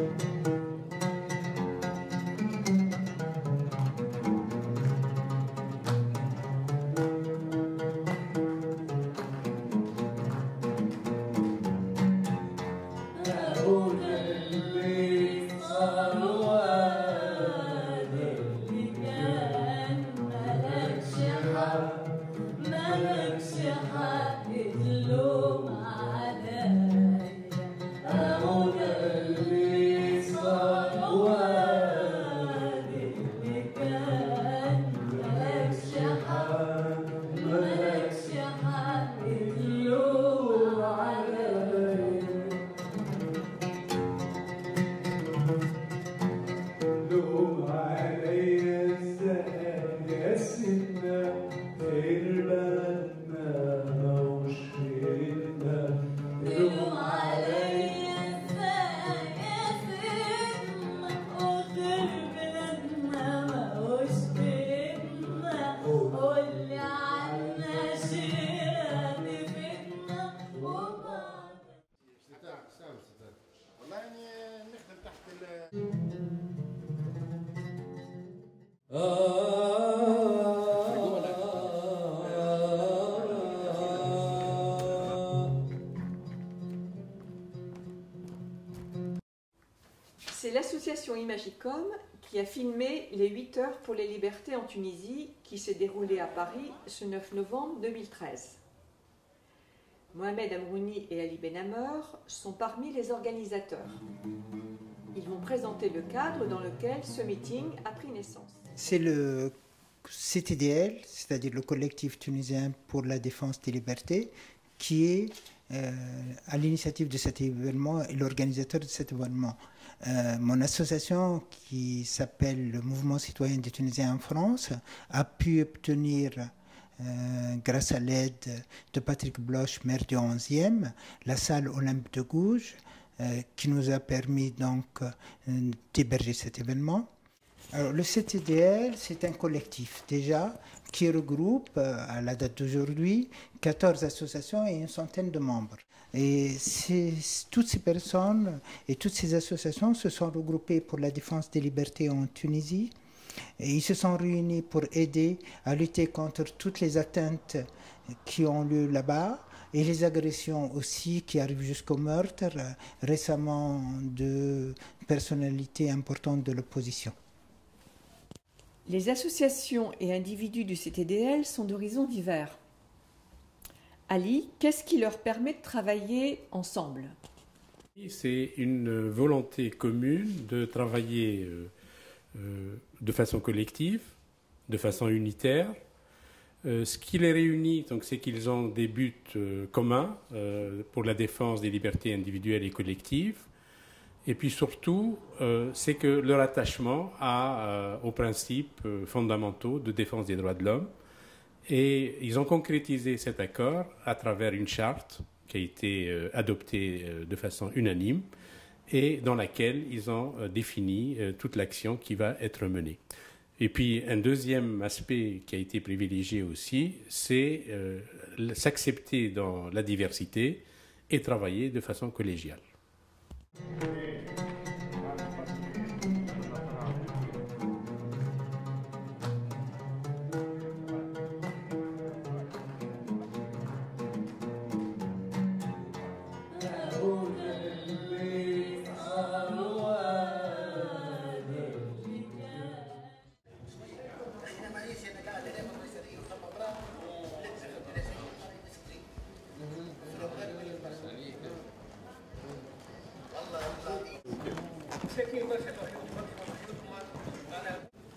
C'est qui a filmé les 8 heures pour les libertés en Tunisie qui s'est déroulée à Paris ce 9 novembre 2013. Mohamed Amrouni et Ali Benhammer sont parmi les organisateurs. Ils vont présenter le cadre dans lequel ce meeting a pris naissance. C'est le CTDL, c'est-à-dire le collectif tunisien pour la défense des libertés, qui est euh, à l'initiative de cet événement et l'organisateur de cet événement. Euh, mon association, qui s'appelle le Mouvement citoyen des Tunisiens en France, a pu obtenir, euh, grâce à l'aide de Patrick Bloch, maire du 11e, la salle Olympe de Gouges, qui nous a permis donc d'héberger cet événement. Alors, le CTDL, c'est un collectif déjà qui regroupe, à la date d'aujourd'hui, 14 associations et une centaine de membres. Et toutes ces personnes et toutes ces associations se sont regroupées pour la défense des libertés en Tunisie. Et ils se sont réunis pour aider à lutter contre toutes les atteintes qui ont lieu là-bas et les agressions aussi qui arrivent jusqu'au meurtre récemment de personnalités importantes de l'opposition. Les associations et individus du CTDL sont d'horizons divers. Ali, qu'est-ce qui leur permet de travailler ensemble? C'est une volonté commune de travailler euh, euh, de façon collective, de façon unitaire. Euh, ce qui les réunit, c'est qu'ils ont des buts communs pour la défense des libertés individuelles et collectives. Et puis surtout, c'est que leur attachement aux principes fondamentaux de défense des droits de l'homme et ils ont concrétisé cet accord à travers une charte qui a été euh, adoptée euh, de façon unanime et dans laquelle ils ont euh, défini toute l'action qui va être menée. Et puis un deuxième aspect qui a été privilégié aussi, c'est s'accepter dans la diversité et travailler de façon collégiale. Thank you.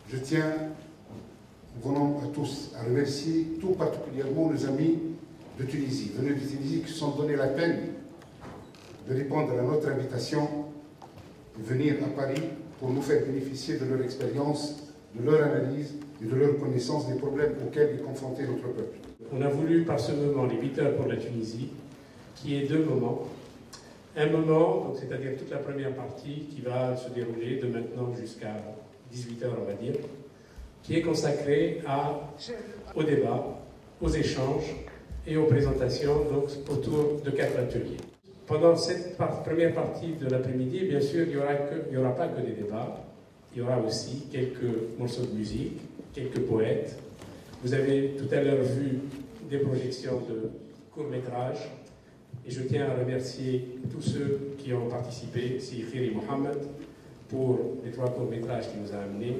Je tiens vraiment à tous à remercier tout particulièrement nos amis de Tunisie, venus de Tunisie, qui se sont donné la peine de répondre à notre invitation de venir à Paris pour nous faire bénéficier de leur expérience, de leur analyse et de leur connaissance des problèmes auxquels est confronté notre peuple. On a voulu par ce moment les 8 heures pour la Tunisie, qui est deux moments. Un moment, c'est-à-dire toute la première partie qui va se dérouler de maintenant jusqu'à 18 heures, on va dire, qui est consacré à, au débat, aux échanges et aux présentations donc, autour de quatre ateliers. pendant cette première partie de l'après-midi, bien sûr, il n'y aura, pas que des débats, il y aura aussi quelques morceaux de musique, quelques poètes. Vous avez tout à l'heure vu des projections de courts-métrages, et je tiens à remercier tous ceux qui ont participé, si Khiri Mohamed, pour les trois courts-métrages qu'il nous a amenés,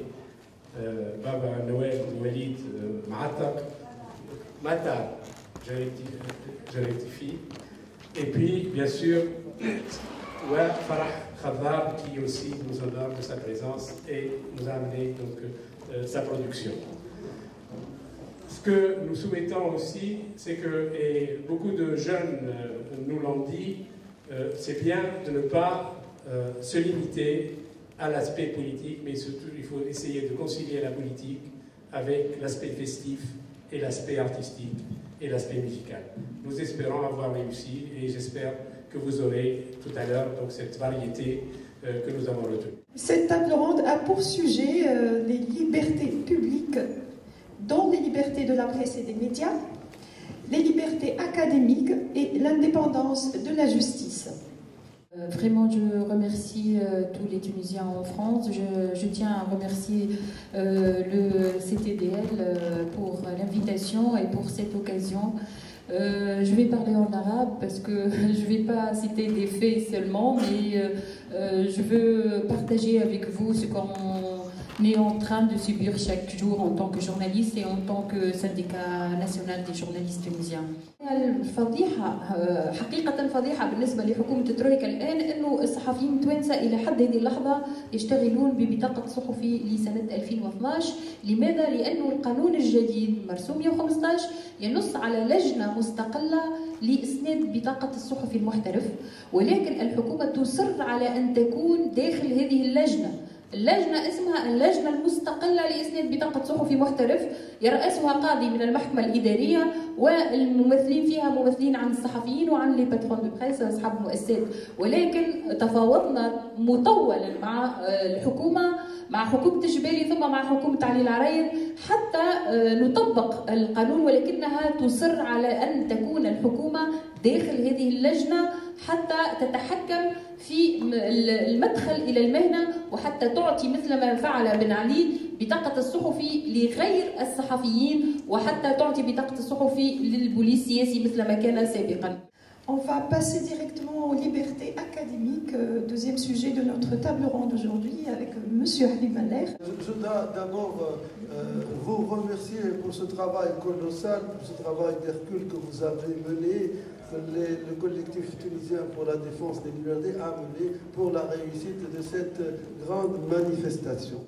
euh, Baba Noël Walid euh, Mata, je rectifie, et puis, bien sûr, Farah Khadar, qui aussi nous honore de sa présence et nous a amené donc, euh, sa production. Ce que nous souhaitons aussi, c'est que, et beaucoup de jeunes euh, nous l'ont dit, euh, c'est bien de ne pas se limiter à l'aspect politique, mais surtout il faut essayer de concilier la politique avec l'aspect festif et l'aspect artistique et l'aspect musical. Nous espérons avoir réussi et j'espère que vous aurez tout à l'heure donc cette variété euh, que nous avons retenue. Cette table ronde a pour sujet euh, les libertés publiques, dont les libertés de la presse et des médias, les libertés académiques et l'indépendance de la justice. Euh, vraiment, je remercie euh, tous les Tunisiens en France. Je, tiens à remercier euh, le CTDL pour l'invitation et pour cette occasion. je vais parler en arabe parce que je ne vais pas citer des faits seulement, mais je veux partager avec vous ce qu'on est en train de subir chaque jour en tant que journaliste et en tant que syndicat national des journalistes tunisiens. الفضيحة حقيقة فضيحة بالنسبة لحكومة ترويكا الآن أنه الصحفيين التوانسة إلى حد هذه اللحظة يشتغلون ببطاقة صحفي لسنة 2012 لماذا؟ لأن القانون الجديد مرسوم 115 ينص على لجنة مستقلة لإسناد بطاقة الصحفي المحترف ولكن الحكومة تصر على أن تكون داخل هذه اللجنة اللجنة اسمها اللجنة المستقلة لإسناد بطاقة صحفي محترف يرأسها قاضي من المحكمة الإدارية والممثلين فيها ممثلين عن الصحفيين وعن لي باترون دو بريس أصحاب المؤسسات ولكن تفاوضنا مطولا مع الحكومة مع حكومة الجبالي ثم مع حكومة علي العراير حتى نطبق القانون ولكنها تصر على أن تكون الحكومة داخل هذه اللجنة حتى تتحكم في المدخل إلى المهنة وحتى تعطي مثل ما فعل بن علي بطاقة الصحفي لغير الصحفيين وحتى تعطي بطاقة الصحفي للبوليس السياسي مثل ما كان سابقا On va passer directement aux libertés académiques, euh, deuxième sujet de notre table ronde aujourd'hui avec euh, M. Habib Maler. Je, dois d'abord euh, vous remercier pour ce travail colossal, pour ce travail d'Hercule que vous avez mené, le collectif tunisien pour la défense des libertés a mené pour la réussite de cette grande manifestation.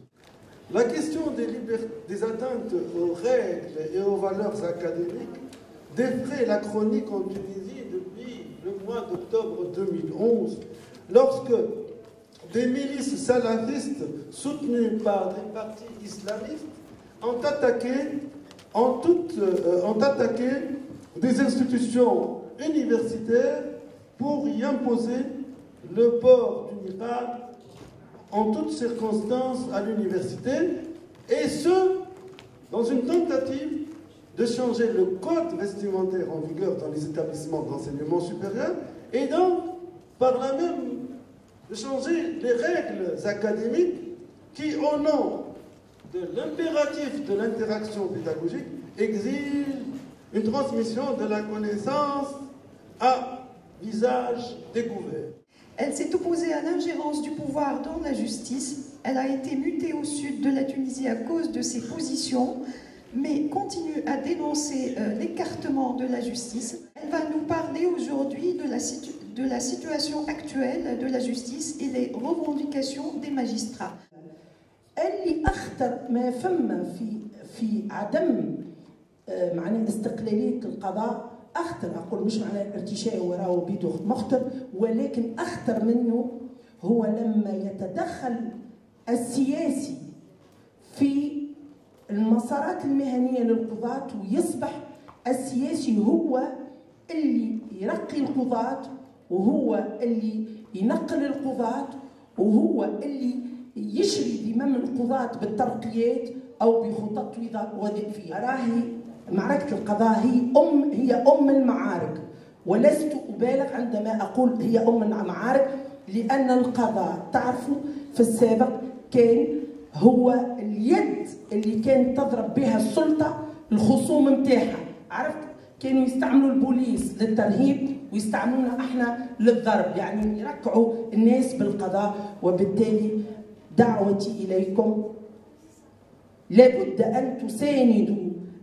La question des, atteintes aux règles et aux valeurs académiques défraie la chronique en Tunisie le mois d'octobre 2011, lorsque des milices salafistes soutenues par des partis islamistes ont attaqué, euh, ont attaqué des institutions universitaires pour y imposer le port du niqab en toutes circonstances à l'université, et ce, dans une tentative de changer le code vestimentaire en vigueur dans les établissements d'enseignement supérieur et donc, par là même, de changer les règles académiques qui, au nom de l'impératif de l'interaction pédagogique, exigent une transmission de la connaissance à visage découvert. Elle s'est opposée à l'ingérence du pouvoir dans la justice. Elle a été mutée au sud de la Tunisie à cause de ses positions mais continue à dénoncer euh, l'écartement de la justice. Elle va nous parler aujourd'hui de la, de la situation actuelle de la justice et les revendications des magistrats. معنى استقلاليه القضاء أخطر. أقول مش معنى ارتشاء وراءه بيدو مخطر ولكن أخطر منه هو لما يتدخل السياسي في المسارات المهنية للقضاة ويصبح السياسي هو اللي يرقي القضاة وهو اللي ينقل القضاة وهو اللي يشري ذمم القضاة بالترقيات أو بخطط وظيفيه راهي معركة القضاء هي ام هي أم المعارك. ولست أبالغ عندما أقول هي أم المعارك لأن القضاء تعرفوا في السابق كان هو اليد اللي كانت تضرب بها السلطة الخصوم متاعها عرفت؟ كانوا يستعملوا البوليس للترهيب ويستعملونا إحنا للضرب. يعني يركعوا الناس بالقضاء وبالتالي دعوتي إليكم لابد أن تساندوا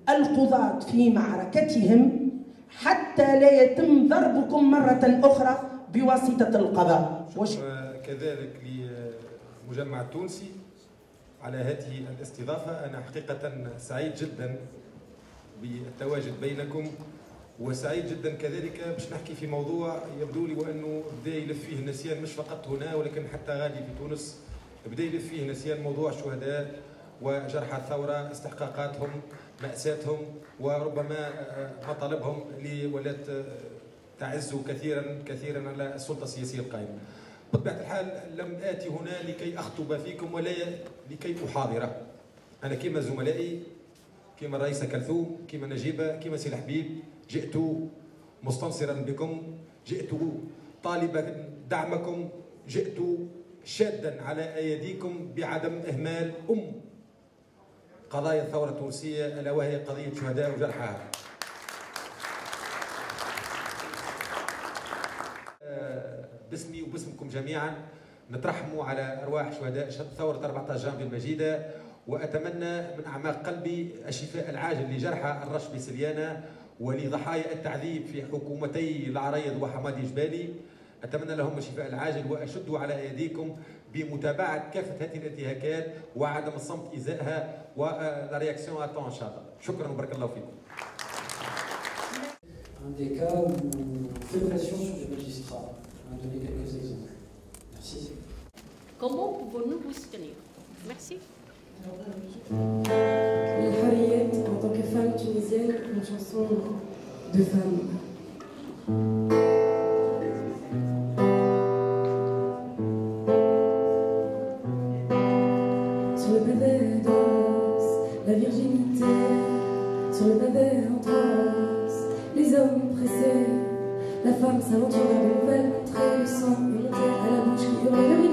القضاة في معركتهم حتى لا يتم ضربكم مرة أخرى بواسطة القضاء. وش... كذلك للمجمع التونسي على هذه الاستضافة. أنا حقيقة سعيد جدا بالتواجد بينكم وسعيد جدا كذلك باش نحكي في موضوع يبدو لي وأنه بدا يلف فيه النسيان مش فقط هنا ولكن حتى غادي في تونس بدا يلف فيه نسيان موضوع الشهداء وجرحى الثورة استحقاقاتهم. مأساتهم وربما مطالبهم اللي ولات تعز كثيرا كثيرا على السلطة السياسية القائمة. بطبيعة الحال لم آتي هنا لكي أخطب فيكم ولا لكي أحاضر. أنا كما زملائي كما الرئيسة كلثوم كما نجيبة كما سي الحبيب جئت مستنصرا بكم جئت طالبا دعمكم جئت شادا على أيديكم بعدم إهمال أم قضايا الثورة التونسية ألا وهي قضية شهداء وجرحاها. باسمي وباسمكم جميعا نترحموا على أرواح شهداء ثورة 14 جانفي المجيدة وأتمنى من أعماق قلبي الشفاء العاجل لجرحى الرشبي سليانه ولضحايا التعذيب في حكومتي العريض وحمادي جبالي أتمنى لهم الشفاء العاجل واشد على أيديكم بمتابعه كافه هذه الانتهاكات وعدم الصمت ازائها ولا رياكسيون اتون ان شاء الله شكرا وبارك الله فيكم Un des cas où on fait pression sur les magistrats. On va donner quelques exemples. Merci. Comment pouvons-nous vous soutenir Merci. Les Harriet, en tant que femme tunisienne, une chanson de femme. Les hommes pressés, la femme s'aventure à de nouvelles contrées, le sang monté à la bouche qui hurle, le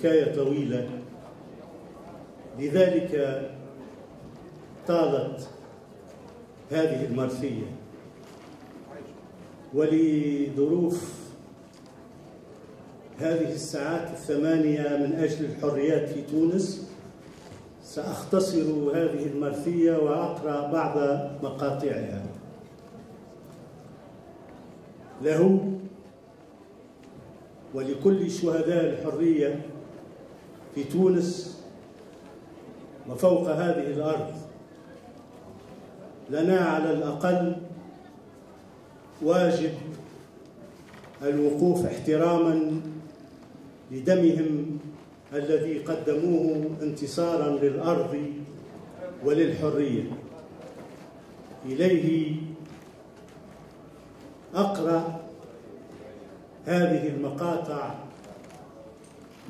حكاية طويلة. لذلك طالت هذه المرثية. ولظروف هذه الساعات الثمانية من أجل الحريات في تونس سأختصر هذه المرثية وأقرأ بعض مقاطعها. له ولكل شهداء الحرية في تونس وفوق هذه الأرض. لنا على الأقل واجب الوقوف احتراما لدمهم الذي قدموه انتصارا للأرض وللحرية. إليه أقرأ هذه المقاطع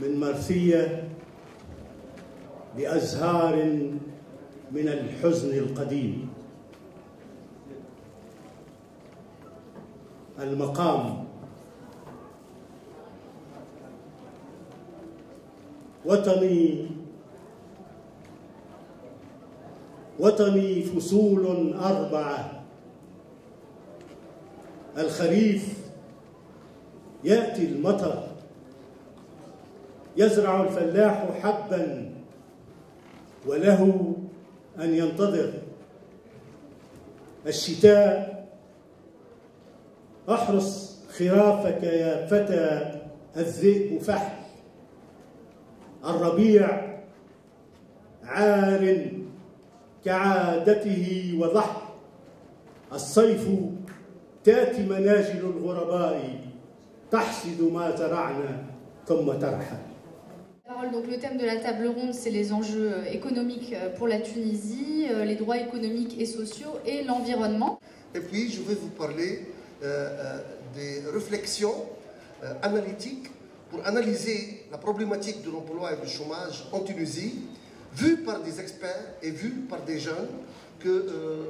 من مرثية بأزهار من الحزن القديم. المقام. وطني. وطني فصول أربعة. الخريف يأتي المطر. يزرع الفلاح حبا وله أن ينتظر الشتاء. أحرص خرافك يا فتى الذئب فحل الربيع عار كعادته وضح. الصيف تاتي مناجل الغرباء تحصد ما زرعنا ثم ترحل. Donc le thème de la table ronde, c'est les enjeux économiques pour la Tunisie, les droits économiques et sociaux et l'environnement. Et puis je vais vous parler euh, des réflexions euh, analytiques pour analyser la problématique de l'emploi et du chômage en Tunisie, vue par des experts et vue par des jeunes que, euh,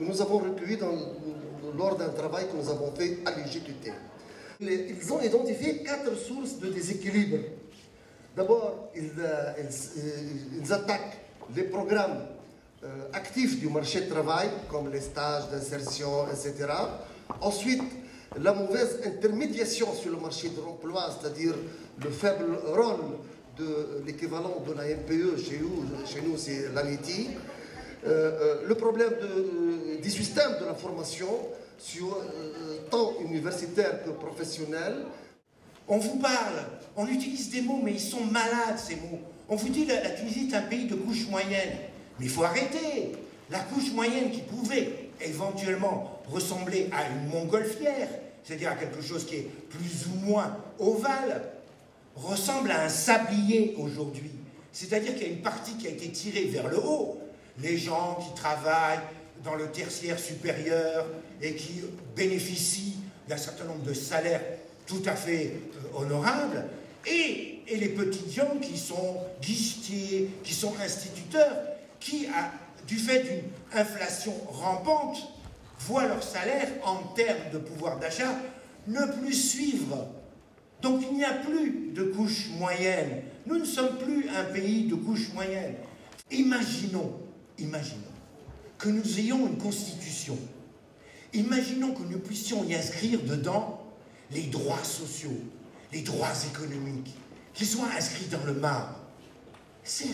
nous avons recueillis lors d'un travail que nous avons fait à l'IGQT. Ils ont identifié quatre sources de déséquilibre. D'abord, ils, euh, ils, attaquent les programmes euh, actifs du marché du travail, comme les stages d'insertion, etc. Ensuite, la mauvaise intermédiation sur le marché de l'emploi, c'est-à-dire le faible rôle de l'équivalent de la MPE chez nous, chez nous c'est l'ANITI, euh, euh, le problème de, du système de la formation sur euh, tant universitaire que professionnel. On vous parle, on utilise des mots, mais ils sont malades ces mots. On vous dit la, la Tunisie est un pays de couche moyenne. Mais il faut arrêter. La couche moyenne qui pouvait éventuellement ressembler à une montgolfière, c'est-à-dire à quelque chose qui est plus ou moins ovale, ressemble à un sablier aujourd'hui. C'est-à-dire qu'il y a une partie qui a été tirée vers le haut. Les gens qui travaillent dans le tertiaire supérieur et qui bénéficient d'un certain nombre de salaires tout à fait euh, honorables, et, les petits gens qui sont guichetiers, qui sont instituteurs, qui, du fait d'une inflation rampante, voient leur salaire en termes de pouvoir d'achat ne plus suivre. Donc il n'y a plus de couche moyenne. Nous ne sommes plus un pays de couche moyenne. Imaginons, imaginons que nous ayons une constitution. Imaginons que nous puissions y inscrire dedans les droits sociaux, les droits économiques, qu'ils soient inscrits dans le marbre. Certes.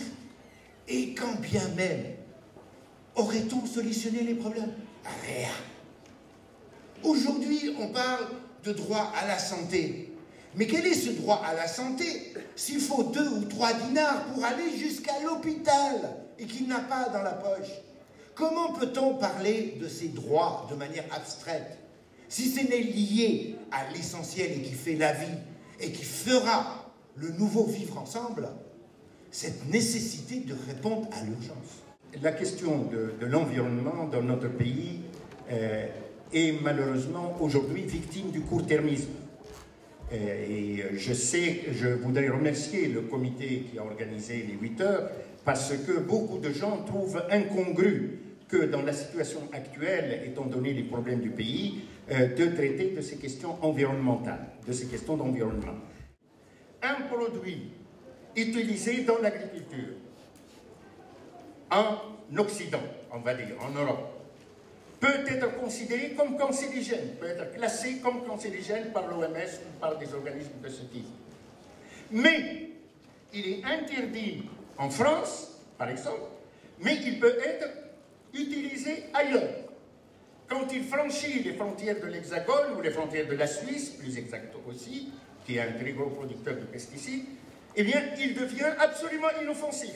Et quand bien même aurait-on solutionné les problèmes? Rien. Aujourd'hui, on parle de droit à la santé. Mais quel est ce droit à la santé s'il faut deux ou trois dinars pour aller jusqu'à l'hôpital et qu'il n'a pas dans la poche? Comment peut-on parler de ces droits de manière abstraite? Si ce n'est lié à l'essentiel et qui fait la vie et qui fera le nouveau vivre ensemble Cette nécessité de répondre à l'urgence. La question de, l'environnement dans notre pays euh, est malheureusement aujourd'hui victime du court-termisme. Et je sais, je voudrais remercier le comité qui a organisé les 8 heures parce que beaucoup de gens trouvent incongru que dans la situation actuelle, étant donné les problèmes du pays, euh, de traiter de ces questions environnementales, de ces questions d'environnement. Un produit utilisé dans l'agriculture en Occident, on va dire, en Europe, peut être considéré comme cancérigène, peut être classé comme cancérigène par l'OMS ou par des organismes de ce type. Mais il est interdit en France, par exemple, mais il peut être utilisé ailleurs. Quand il franchit les frontières de l'Hexagone ou les frontières de la Suisse, plus exactement aussi, qui est un très gros producteur de pesticides, eh bien, il devient absolument inoffensif.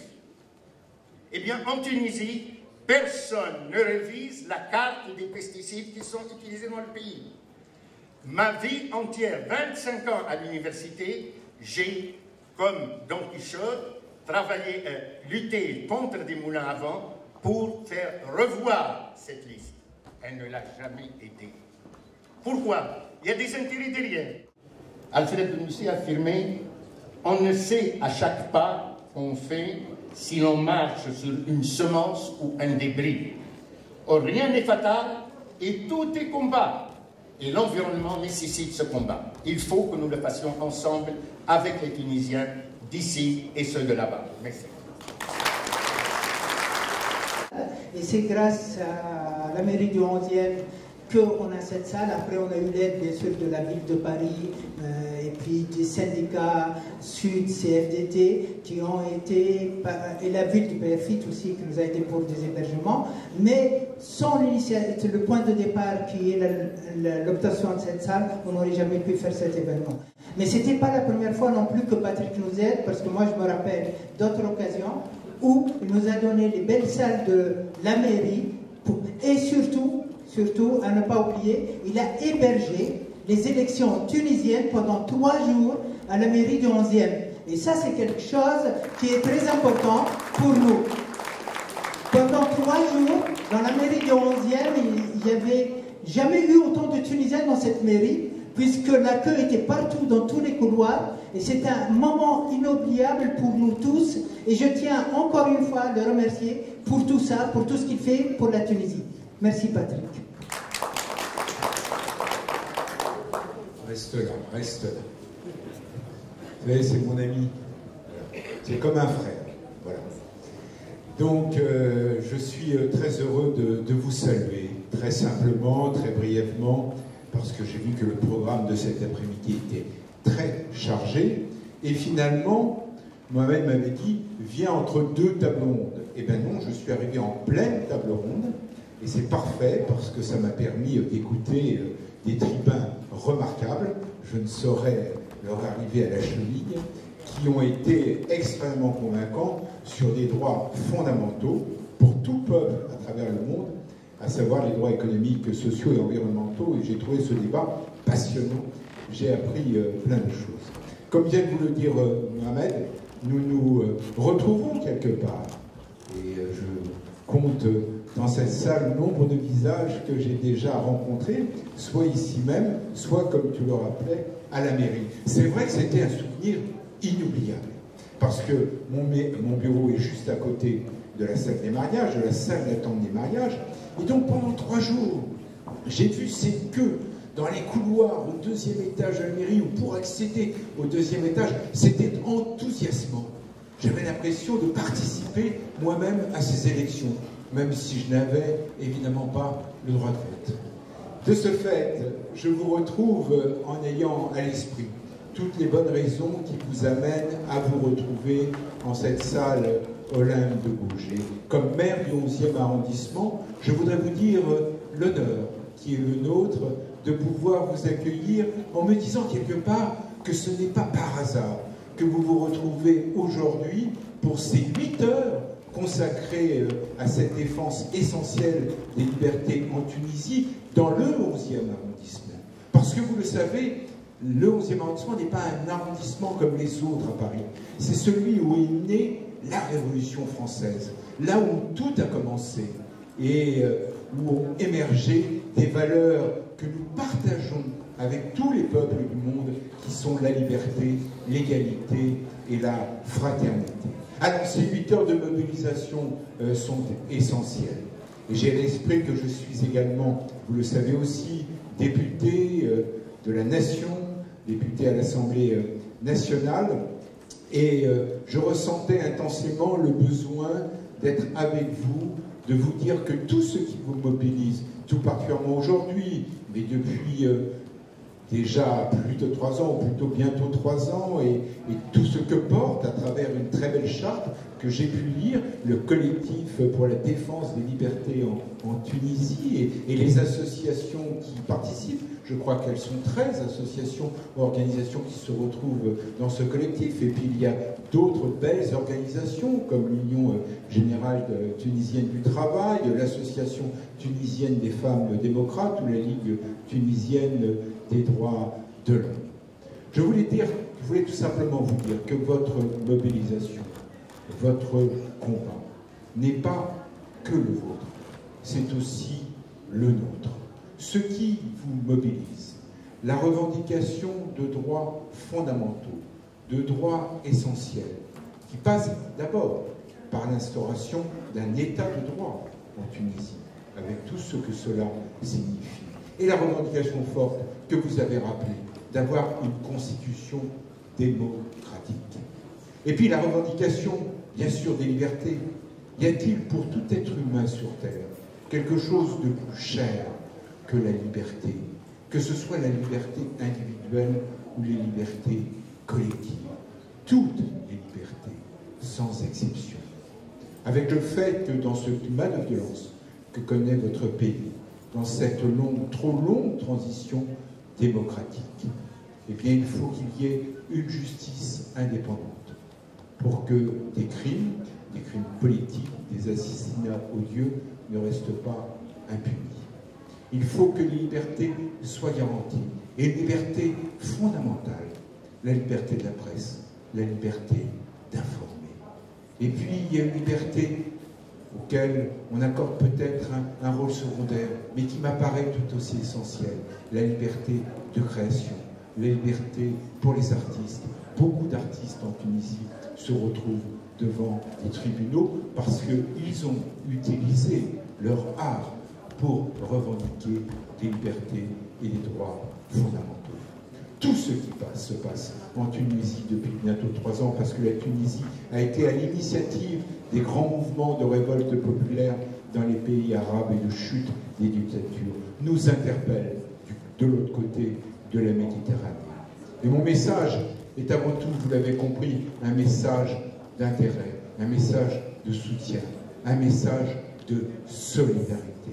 Eh bien, en Tunisie, personne ne révise la carte des pesticides qui sont utilisés dans le pays. Ma vie entière, 25 ans à l'université, j'ai, comme Don Quichotte, travaillé, euh, lutté contre des moulins à vent pour faire revoir cette liste. Elle ne l'a jamais été. Pourquoi? Il y a des intérêts derrière. Alfred de a affirmé on ne sait à chaque pas qu'on fait si l'on marche sur une semence ou un débris. Or, rien n'est fatal et tout est combat. Et l'environnement nécessite ce combat. Il faut que nous le fassions ensemble avec les Tunisiens d'ici et ceux de là-bas. Merci. Et c'est grâce à la mairie du 11e qu'on a cette salle. Après, on a eu l'aide, bien sûr, de la ville de Paris euh, et puis des syndicats Sud, CFDT, qui ont été, et la ville du PFIT aussi, qui nous a aidé pour des hébergements. Mais sans le point de départ qui est l'obtention de cette salle, on n'aurait jamais pu faire cet événement. Mais ce n'était pas la première fois non plus que Patrick nous aide, parce que moi, je me rappelle d'autres occasions où il nous a donné les belles salles de la mairie et surtout surtout à ne pas oublier, il a hébergé les élections tunisiennes pendant trois jours à la mairie du 11e. Et ça, c'est quelque chose qui est très important pour nous. Pendant trois jours, dans la mairie du 11e, il n'y avait jamais eu autant de Tunisiens dans cette mairie, puisque la queue était partout dans tous les couloirs. Et c'est un moment inoubliable pour nous tous. Et je tiens encore une fois à le remercier pour tout ça, pour tout ce qu'il fait pour la Tunisie. Merci Patrick. Reste là, reste là. Vous savez, c'est mon ami. C'est comme un frère. Voilà. Donc, euh, je suis euh, très heureux de, vous saluer, très simplement, très brièvement, parce que j'ai vu que le programme de cet après-midi était très chargé. Et finalement, Mohamed m'avait dit, viens entre deux tables rondes. Eh bien non, je suis arrivé en pleine table ronde, et c'est parfait, parce que ça m'a permis d'écouter euh, des tribuns remarquables, je ne saurais leur arriver à la cheville, qui ont été extrêmement convaincants sur des droits fondamentaux pour tout peuple à travers le monde, à savoir les droits économiques, sociaux et environnementaux. Et j'ai trouvé ce débat passionnant. J'ai appris euh, plein de choses. Comme vient de vous le dire euh, Mohamed, nous nous euh, retrouvons quelque part. Et je compte dans cette salle nombre de visages que j'ai déjà rencontrés, soit ici même, soit, comme tu le rappelais, à la mairie. C'est vrai que c'était un souvenir inoubliable, parce que mon, mon, bureau est juste à côté de la salle des mariages, de la salle d'attente des mariages, et donc pendant trois jours, j'ai vu ces queues dans les couloirs au deuxième étage de la mairie, ou pour accéder au deuxième étage, c'était enthousiasmant. J'avais l'impression de participer moi-même à ces élections même si je n'avais évidemment pas le droit de vote. De ce fait, je vous retrouve en ayant à l'esprit toutes les bonnes raisons qui vous amènent à vous retrouver en cette salle Olympe de Gouget. Comme maire du 11e arrondissement, je voudrais vous dire l'honneur qui est le nôtre de pouvoir vous accueillir en me disant quelque part que ce n'est pas par hasard que vous vous retrouvez aujourd'hui pour ces huit heures consacré euh, à cette défense essentielle des libertés en Tunisie dans le 11e arrondissement. Parce que vous le savez, le 11e arrondissement n'est pas un arrondissement comme les autres à Paris. C'est celui où est née la Révolution française, là où tout a commencé et euh, où ont émergé des valeurs que nous partageons avec tous les peuples du monde qui sont la liberté, l'égalité et la fraternité. Alors ces huit heures de mobilisation euh, sont essentielles. J'ai l'esprit que je suis également, vous le savez aussi, député euh, de la nation, député à l'Assemblée nationale, et je ressentais intensément le besoin d'être avec vous de vous dire que tout ce qui vous mobilise, tout particulièrement aujourd'hui, mais depuis euh, déjà plus de trois ans, ou plutôt bientôt trois ans, et, tout ce que porte à travers une très belle charte que j'ai pu lire, le collectif pour la défense des libertés en, Tunisie et, les associations qui participent. Je crois qu'elles sont 13 associations, organisations qui se retrouvent dans ce collectif. Et puis il y a d'autres belles organisations comme l'Union générale tunisienne du travail, l'association tunisienne des femmes démocrates ou la Ligue tunisienne des droits de l'homme. Je voulais dire, je voulais tout simplement vous dire que votre mobilisation, votre combat n'est pas que le vôtre, c'est aussi le nôtre. Ce qui vous mobilise, la revendication de droits fondamentaux, de droits essentiels, qui passent d'abord par l'instauration d'un état de droit en Tunisie, avec tout ce que cela signifie. Et la revendication forte que vous avez rappelée d'avoir une constitution démocratique. Et puis la revendication, bien sûr, des libertés. Y a-t-il pour tout être humain sur Terre quelque chose de plus cher que la liberté, que ce soit la liberté individuelle ou les libertés collectives Toutes les libertés, sans exception. Avec le fait que dans ce climat de violence que connaît votre pays, dans cette longue, trop longue transition démocratique, eh bien, il faut qu'il y ait une justice indépendante pour que des crimes, des crimes politiques, des assassinats odieux ne restent pas impunis. Il faut que les libertés soient garanties, et une liberté fondamentale, la liberté de la presse, la liberté d'informer. Et puis, il y a une liberté auquel on accorde peut-être un, rôle secondaire, mais qui m'apparaît tout aussi essentiel, la liberté de création, la liberté pour les artistes. Beaucoup d'artistes en Tunisie se retrouvent devant les tribunaux parce qu'ils ont utilisé leur art pour revendiquer des libertés et des droits fondamentaux. Tout ce qui passe se passe en Tunisie depuis bientôt trois ans parce que la Tunisie a été à l'initiative des grands mouvements de révolte populaire dans les pays arabes et de chute des dictatures, nous interpellent de l'autre côté de la Méditerranée. Et mon message est avant tout, vous l'avez compris, un message d'intérêt, un message de soutien, un message de solidarité.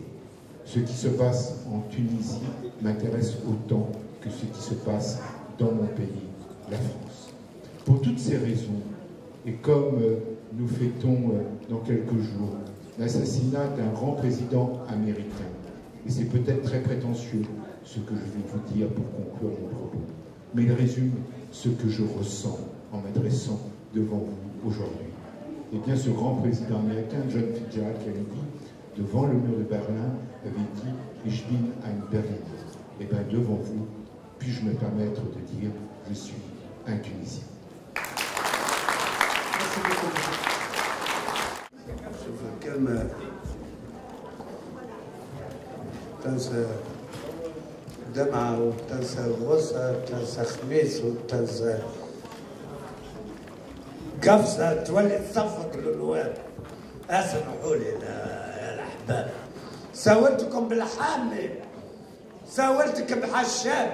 Ce qui se passe en Tunisie m'intéresse autant que ce qui se passe dans mon pays, la France. Pour toutes ces raisons, et comme euh, nous fêtons euh, dans quelques jours l'assassinat d'un grand président américain. Et c'est peut-être très prétentieux ce que je vais vous dire pour conclure mon propos, mais il résume ce que je ressens en m'adressant devant vous aujourd'hui. Eh bien, ce grand président américain, John Fitzgerald Kennedy, devant le mur de Berlin, avait dit « Ich bin ein Berliner ». Eh bien, devant vous, puis-je me permettre de dire « Je suis un Tunisien ». Je calme dans دمعة وتنسى غصة وتنسى خميس وتنسى قفزة تولي تصفق للواد. أسمحوا لي يا الأحباب. ساولتكم بالحامي ساولتك بحشام.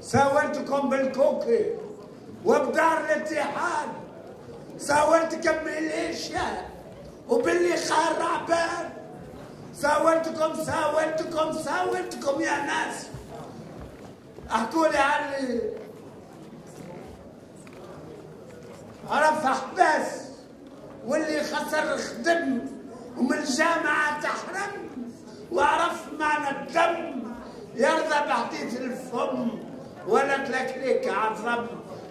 ساولتكم بالكوكي. وبدار الاتحاد. ساولتكم بالإشياء وباللي خار عباد ساولتكم ساولتكم ساولتكم يا ناس. احكوا لي عن رفع بس واللي خسر خدم ومن الجامعة تحرم وعرف معنى الدم. يرضى بحديث الفم ولا تلكليك عظم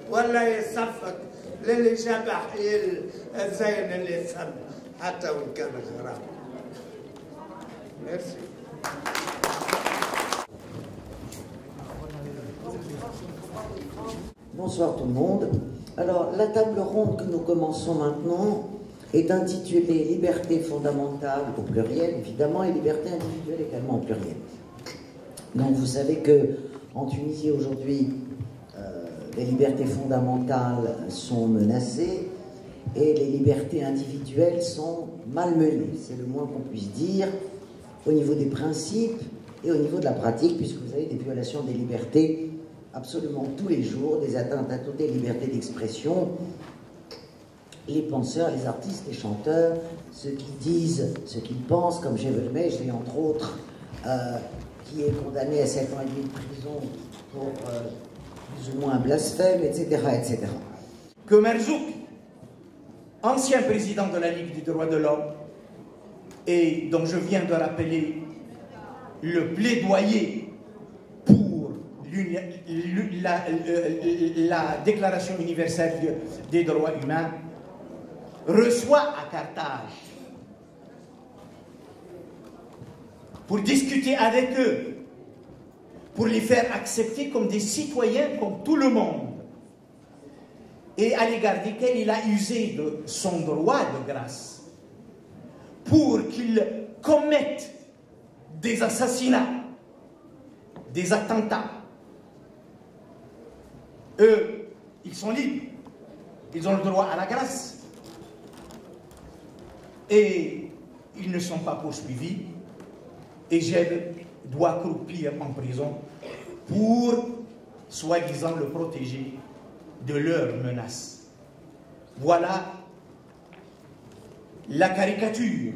ولا يصفق للي جاب حيل الزين اللي سم حتى وإن كان غرام. Merci. Bonsoir tout le monde. Alors, la table ronde que nous commençons maintenant est intitulée Liberté fondamentale au pluriel, évidemment, et liberté individuelle également au pluriel. Donc, vous savez que en Tunisie aujourd'hui, euh, les libertés fondamentales sont menacées et les libertés individuelles sont malmenées, c'est le moins qu'on puisse dire au niveau des principes et au niveau de la pratique, puisque vous avez des violations des libertés absolument tous les jours, des atteintes à toutes les libertés d'expression. Les penseurs, les artistes, les chanteurs, ceux qui disent ce qu'ils pensent, comme Jebel Mejli, entre autres, euh, qui est condamné à 7 ans et demi de prison pour euh, plus ou moins blasphème, etc., etc. Que Merzouk, ancien président de la Ligue des droits de l'homme, et dont je viens de rappeler le plaidoyer pour la, la, Déclaration universelle des droits humains, reçoit à Carthage pour discuter avec eux, pour les faire accepter comme des citoyens comme tout le monde, et à l'égard desquels il a usé de son droit de grâce pour qu'ils commettent des assassinats, des attentats. Eux, ils sont libres. Ils ont le droit à la grâce. Et ils ne sont pas poursuivis. Et Jeb doit croupir en prison pour, soi-disant, le protéger de leurs menaces. Voilà la caricature.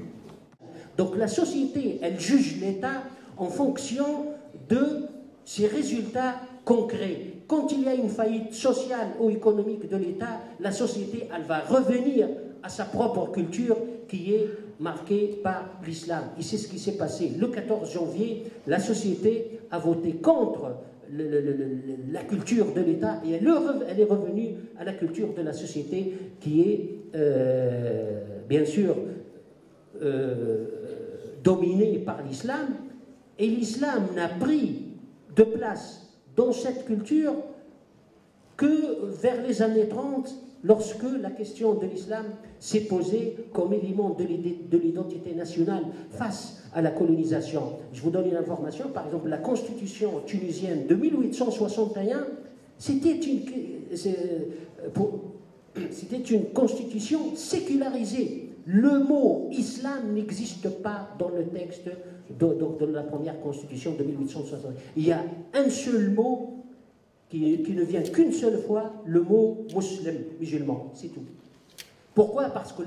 Donc la société, elle juge l'État en fonction de ses résultats concrets. Quand il y a une faillite sociale ou économique de l'État, la société, elle va revenir à sa propre culture qui est marquée par l'islam. Et c'est ce qui s'est passé. Le 14 janvier, la société a voté contre la culture de l'État et elle, est revenue à la culture de la société qui est, euh, bien sûr, euh, dominée par l'islam. Et l'islam n'a pris de place dans cette culture que vers les années 30, lorsque la question de l'islam s'est posée comme élément de l'identité nationale face à la colonisation. Je vous donne une information, par exemple, la constitution tunisienne de 1861, c'était une, c'était une constitution sécularisée. Le mot islam n'existe pas dans le texte de, la première constitution de 1861. Il y a un seul mot qui, ne vient qu'une seule fois, le mot musulman, musulman, c'est tout. Pourquoi? Parce que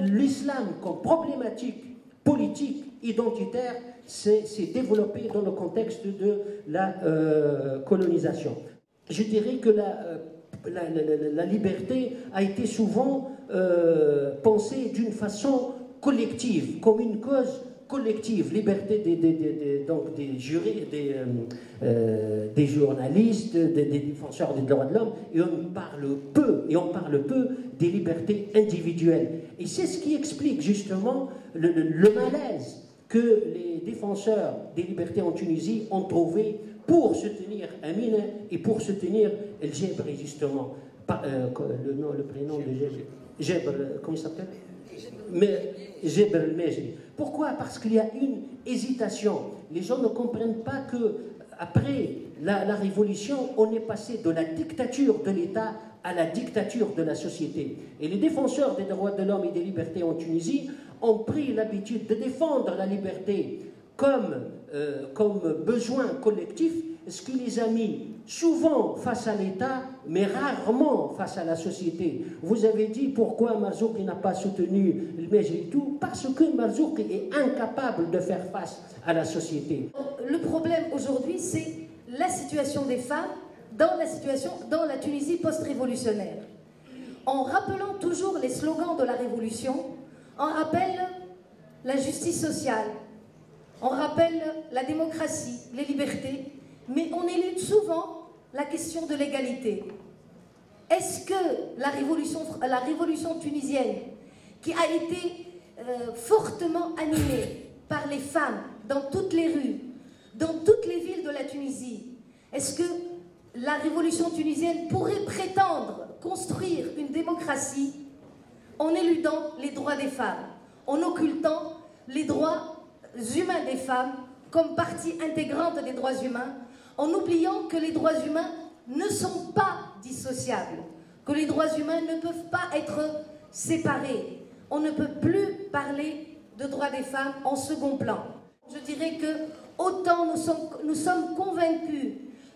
l'islam comme problématique politique identitaire s'est développé dans le contexte de la euh, colonisation. Je dirais que la, euh, la, liberté a été souvent euh, pensée d'une façon collective, comme une cause collective, liberté des, des, donc des jurés, des, des journalistes, des, défenseurs des droits de l'homme, et on parle peu, et on parle peu des libertés individuelles. Et c'est ce qui explique justement le, le malaise que les défenseurs des libertés en Tunisie ont trouvé pour soutenir Amine et pour soutenir Jebri, justement. Euh, le, nom, le prénom de Jebr, comment il s'appelle? Jebr el Pourquoi? Parce qu'il y a une hésitation. Les gens ne comprennent pas que après la, la révolution, on est passé de la dictature de l'État à la dictature de la société. Et les défenseurs des droits de l'homme et des libertés en Tunisie ont pris l'habitude de défendre la liberté comme, euh, comme besoin collectif, ce qui les a mis souvent face à l'État, mais rarement face à la société. Vous avez dit pourquoi Marzouk n'a pas soutenu le tout? Parce que Marzouk est incapable de faire face à la société. Le problème aujourd'hui, c'est la situation des femmes dans la situation dans la Tunisie post-révolutionnaire. En rappelant toujours les slogans de la révolution, on rappelle la justice sociale, on rappelle la démocratie, les libertés, mais on élude souvent la question de l'égalité. Est-ce que la révolution, tunisienne, qui a été euh, fortement animée par les femmes dans toutes les rues, dans toutes les villes de la Tunisie, est-ce que la révolution tunisienne pourrait prétendre construire une démocratie en éludant les droits des femmes, en occultant les droits humains des femmes comme partie intégrante des droits humains, en oubliant que les droits humains ne sont pas dissociables, que les droits humains ne peuvent pas être séparés. On ne peut plus parler de droits des femmes en second plan. Je dirais que autant nous sommes, convaincus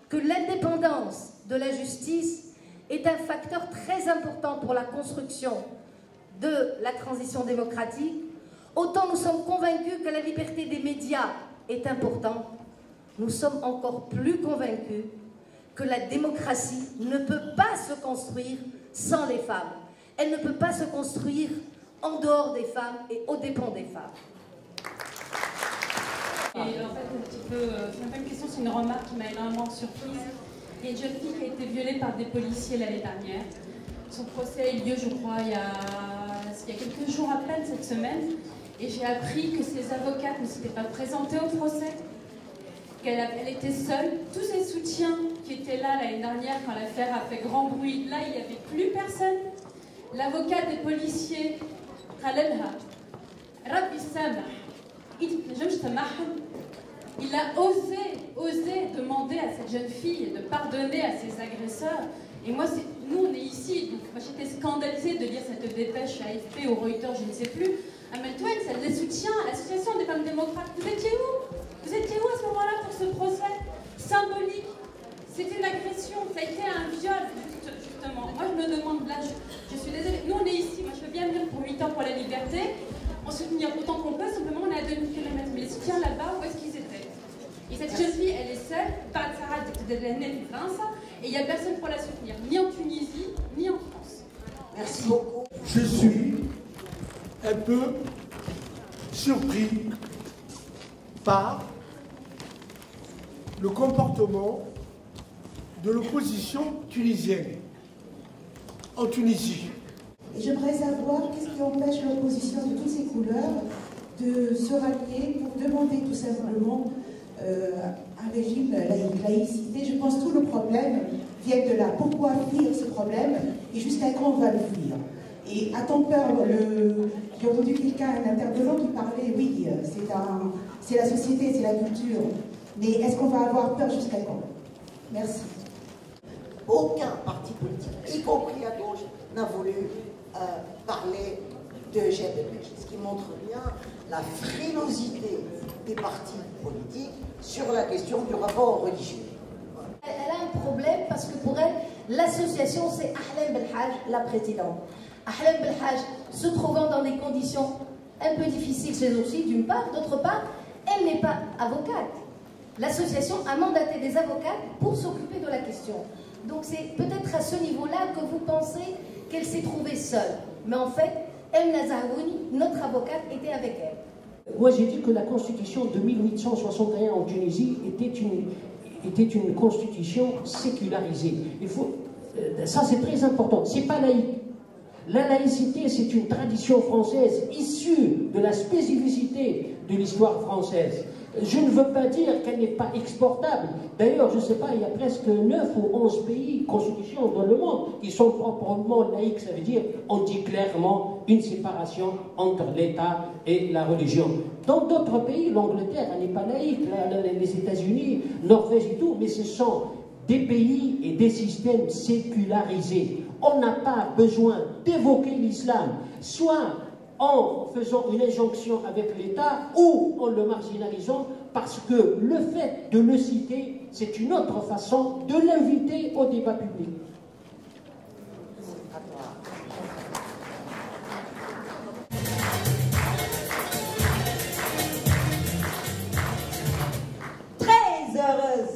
que l'indépendance de la justice est un facteur très important pour la construction de la transition démocratique, autant nous sommes convaincus que la liberté des médias est importante, nous sommes encore plus convaincus que la démocratie ne peut pas se construire sans les femmes. Elle ne peut pas se construire en dehors des femmes et aux dépens des femmes. Et en fait, un petit peu, euh, une question, c'est une remarque qui m'a énormément surprise. Il y a une jeune fille qui a été violée par des policiers l'année dernière. Son procès a eu lieu, je crois, il y, a, il y a quelques jours à peine cette semaine. Et j'ai appris que ses avocates ne s'étaient pas présentées au procès, qu'elle elle était seule. Tous ses soutiens qui étaient là l'année dernière quand l'affaire a fait grand bruit, là, il n'y avait plus personne. L'avocat des policiers, Khalalha, Rabbi il a osé, osé demander à cette jeune fille de pardonner à ses agresseurs. Et moi, nous, on est ici, donc moi j'étais scandalisée de lire cette dépêche AFP ou Reuters, je ne sais plus. Amel Twain, ça les soutient l'association des femmes démocrates. Vous étiez où? Vous étiez où à ce moment-là pour ce procès symbolique? C'était une agression, ça a été un viol, justement. Moi, je me demande là, je, suis désolée, nous on est ici, moi je veux bien venir pour 8 ans pour la liberté, on soutenir autant qu'on peut, simplement on est à 2000 km. Mais les soutiens là-bas, où est-ce qu'ils étaient? Et cette jeune fille, elle est seule, par Sarah de France, et il n'y a personne pour la soutenir, ni en Tunisie, ni en France. Merci beaucoup. Je suis un peu surpris par le comportement de l'opposition tunisienne en Tunisie. J'aimerais savoir qu'est-ce qui empêche l'opposition de toutes ces couleurs de se rallier pour demander tout simplement euh, un régime laïcité. Je pense que tout le problème vient de là. Pourquoi fuir ce problème et jusqu'à quand on va le fuir? Et a-t-on peur le... J'ai entendu quelqu'un, un intervenant qui parlait, oui, c'est la société, c'est la culture. Mais est-ce qu'on va avoir peur jusqu'à quand? Merci. Aucun parti politique, y compris à gauche, n'a voulu euh, parler de GBP, ce qui montre bien la frilosité des partis politiques sur la question du rapport religieux. Elle a un problème parce que pour elle, l'association c'est Ahlam Belhaj, la présidente. Ahlam Belhaj se trouvant dans des conditions un peu difficiles chez aussi, d'une part, d'autre part, elle n'est pas avocate. L'association a mandaté des avocats pour s'occuper de la question. Donc c'est peut-être à ce niveau-là que vous pensez qu'elle s'est trouvée seule. Mais en fait, El Nazarouni, notre avocate, était avec elle. Moi, j'ai dit que la constitution de 1861 en Tunisie était une, constitution sécularisée. Euh, ça, c'est très important. C'est pas laïque. La laïcité, c'est une tradition française issue de la spécificité de l'histoire française. Je ne veux pas dire qu'elle n'est pas exportable. D'ailleurs, je ne sais pas, il y a presque 9 ou 11 pays, constitutions dans le monde, qui sont proprement laïques. Ça veut dire, on dit clairement une séparation entre l'État et la religion. Dans d'autres pays, l'Angleterre, n'est pas laïque, les États-Unis, Norvège et tout, mais ce sont des pays et des systèmes sécularisés. On n'a pas besoin d'évoquer l'islam, soit en faisant une injonction avec l'État ou en le marginalisant parce que le fait de le citer, c'est une autre façon de l'inviter au débat public. Très heureuse,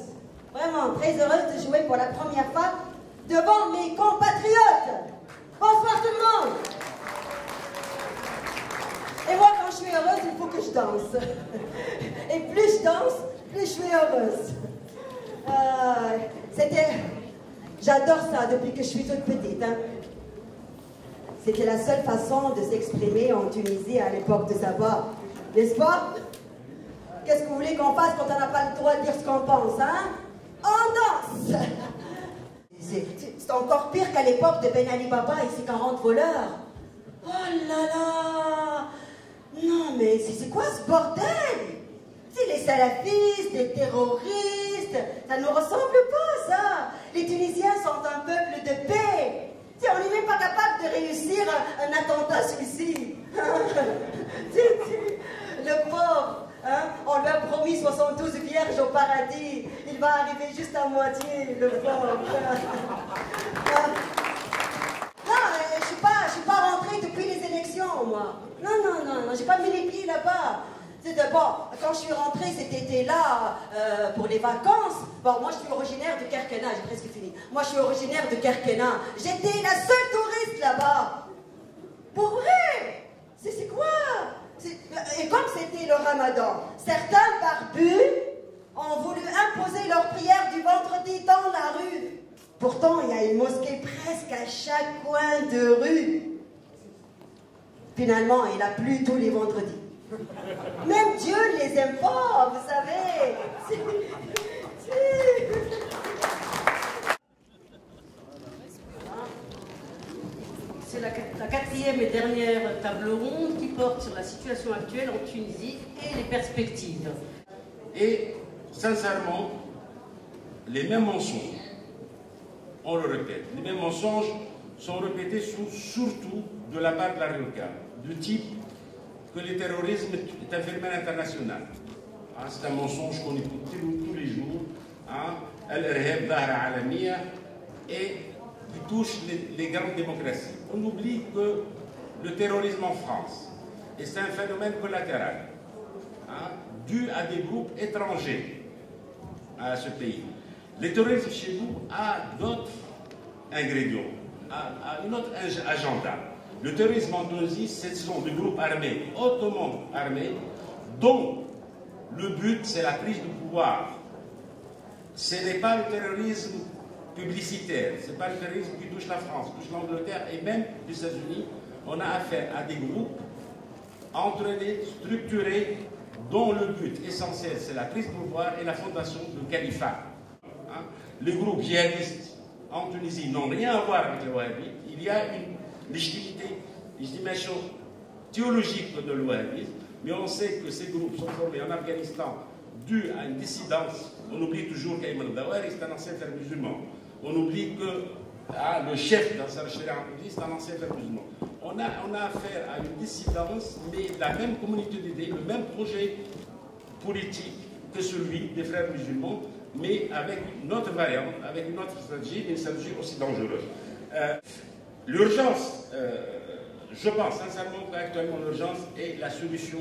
vraiment très heureuse de jouer pour la première fois devant mes compatriotes. Bonsoir tout le monde. Et moi, quand je suis heureuse, il faut que je danse. Et plus je danse, plus je suis heureuse. Euh, c'était... J'adore ça depuis que je suis toute petite. Hein. C'était la seule façon de s'exprimer en Tunisie à l'époque de savoir. N'est-ce pas? Qu'est-ce que vous voulez qu'on fasse quand on n'a pas le droit de dire ce qu'on pense, hein? On danse C'est encore pire qu'à l'époque de Ben Ali Baba et ses 40 voleurs. Oh là là non, mais c'est quoi ce bordel? C'est les salafistes, des terroristes, ça ne nous ressemble pas, ça. Les Tunisiens sont un peuple de paix. on n'est même pas capable de réussir un, attentat suicide. le pauvre, hein, on lui a promis 72 vierges au paradis. Il va arriver juste à moitié, le pauvre. Non, je ne suis, pas, rentrée depuis les élections, moi. Non, non, non, non, j'ai pas mis les pieds là-bas. C'est de, bon, quand je suis rentrée cet été-là euh, pour les vacances, bon, moi je suis originaire de Kerkena, j'ai presque fini. Moi je suis originaire de Kerkena. J'étais la seule touriste là-bas. Pour vrai? C'est quoi? Et comme c'était le ramadan, certains barbus ont voulu imposer leur prière du vendredi dans la rue. Pourtant, il y a une mosquée presque à chaque coin de rue. Finalement, il a plu tous les vendredis. Même Dieu les aime pas, vous savez. la, quatrième et dernière table ronde qui porte sur la situation actuelle en Tunisie et les perspectives. Et sincèrement, les mêmes mensonges, on le répète, les mêmes mensonges sont répétés surtout de la part de la RIOCA, du type que le terrorisme est un phénomène international. Hein, c'est un mensonge qu'on écoute tous, les jours. Hein, et qui touche les, grandes démocraties. On oublie que le terrorisme en France est un phénomène collatéral, hein, dû à des groupes étrangers à ce pays. Le terrorisme chez nous a d'autres ingrédients, a, a autre agenda. Le terrorisme en Tunisie, ce sont des groupes armés, hautement armés, dont le but, c'est la prise de pouvoir. Ce n'est pas le terrorisme publicitaire, ce n'est pas le terrorisme qui touche la France, touche l'Angleterre et même les États-Unis. On a affaire à des groupes entraînés, structurés, dont le but essentiel, c'est la prise de pouvoir et la fondation du califat. Hein? Les groupes djihadistes en Tunisie n'ont rien à voir avec les wahhabites. Il y a une légitimité, une dimension théologique de l'ouahabisme, mais on sait que ces groupes sont formés en Afghanistan dû à une dissidence. On oublie toujours qu'Ayman Dawari est un ancien frère musulman. On oublie que ah, le chef d'Ansar Sharia en Tunisie est un ancien frère musulman. On a, on a affaire à une dissidence, mais la même communauté d'idées, le même projet politique que celui des frères musulmans, mais avec une autre variante, avec une autre stratégie, une stratégie aussi dangereuse. Euh, L'urgence, euh, je pense sincèrement qu'actuellement l'urgence est la solution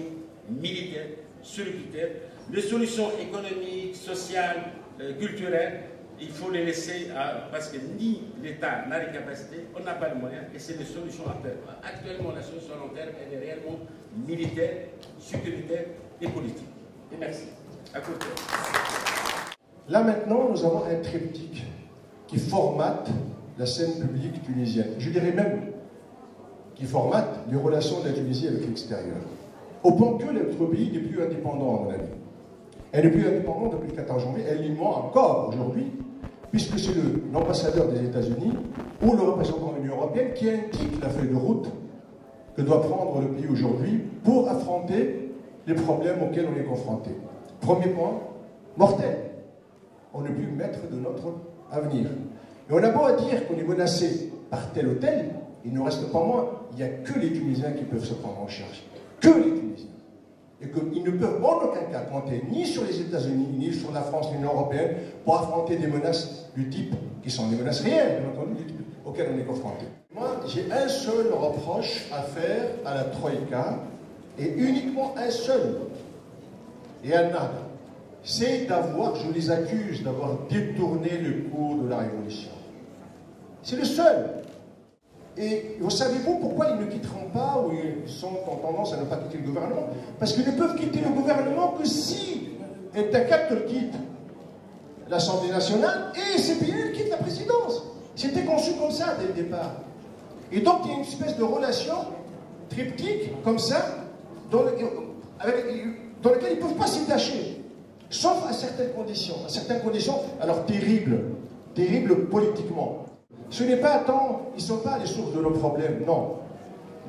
militaire, sécuritaire. Les solutions économiques, sociales, euh, culturelles, il faut les laisser parce que ni l'État n'a les capacités, on n'a pas les moyens, et c'est des solutions à terme. Actuellement, la solution à long terme, elle est réellement militaire, sécuritaire et politique. Et merci. À côté. Là maintenant, nous avons un triptyque qui formate la scène publique tunisienne. Je dirais même qui formate les relations de la Tunisie avec l'extérieur. Au point que notre pays n'est plus indépendant, à mon avis. Elle n'est plus indépendante depuis le 14 janvier, elle l'est moins encore aujourd'hui, puisque c'est l'ambassadeur des États-Unis ou le représentant de l'Union européenne qui indique la feuille de route que doit prendre le pays aujourd'hui pour affronter les problèmes auxquels on est confronté. Premier point, mortel. On n'est plus maître de notre avenir. Et on a beau à dire qu'on est menacé par tel ou tel, il ne reste pas moins, il n'y a que les Tunisiens qui peuvent se prendre en charge. Que les Tunisiens. Et qu'ils ne peuvent en aucun cas compter ni sur les États-Unis, ni sur la France, ni l'Union européenne pour affronter des menaces du type qui sont des menaces réelles, bien entendu, auxquelles on est confronté. Moi, j'ai un seul reproche à faire à la Troïka, et uniquement un seul, et un nada. C'est d'avoir, je les accuse d'avoir détourné le cours de la Révolution. C'est le seul. Et vous savez-vous pourquoi ils ne quitteront pas ou ils sont en tendance à ne pas quitter le gouvernement? Parce qu'ils ne peuvent quitter le gouvernement que si Intakat quitte l'Assemblée nationale et CPL quitte la présidence. C'était conçu comme ça dès le départ. Et donc il y a une espèce de relation triptyque comme ça dans, laquelle ils ne peuvent pas s'y tâcher. Sauf à certaines conditions. À certaines conditions, alors terribles, terribles politiquement. Ce n'est pas tant, ils ne sont pas les sources de nos problèmes, non.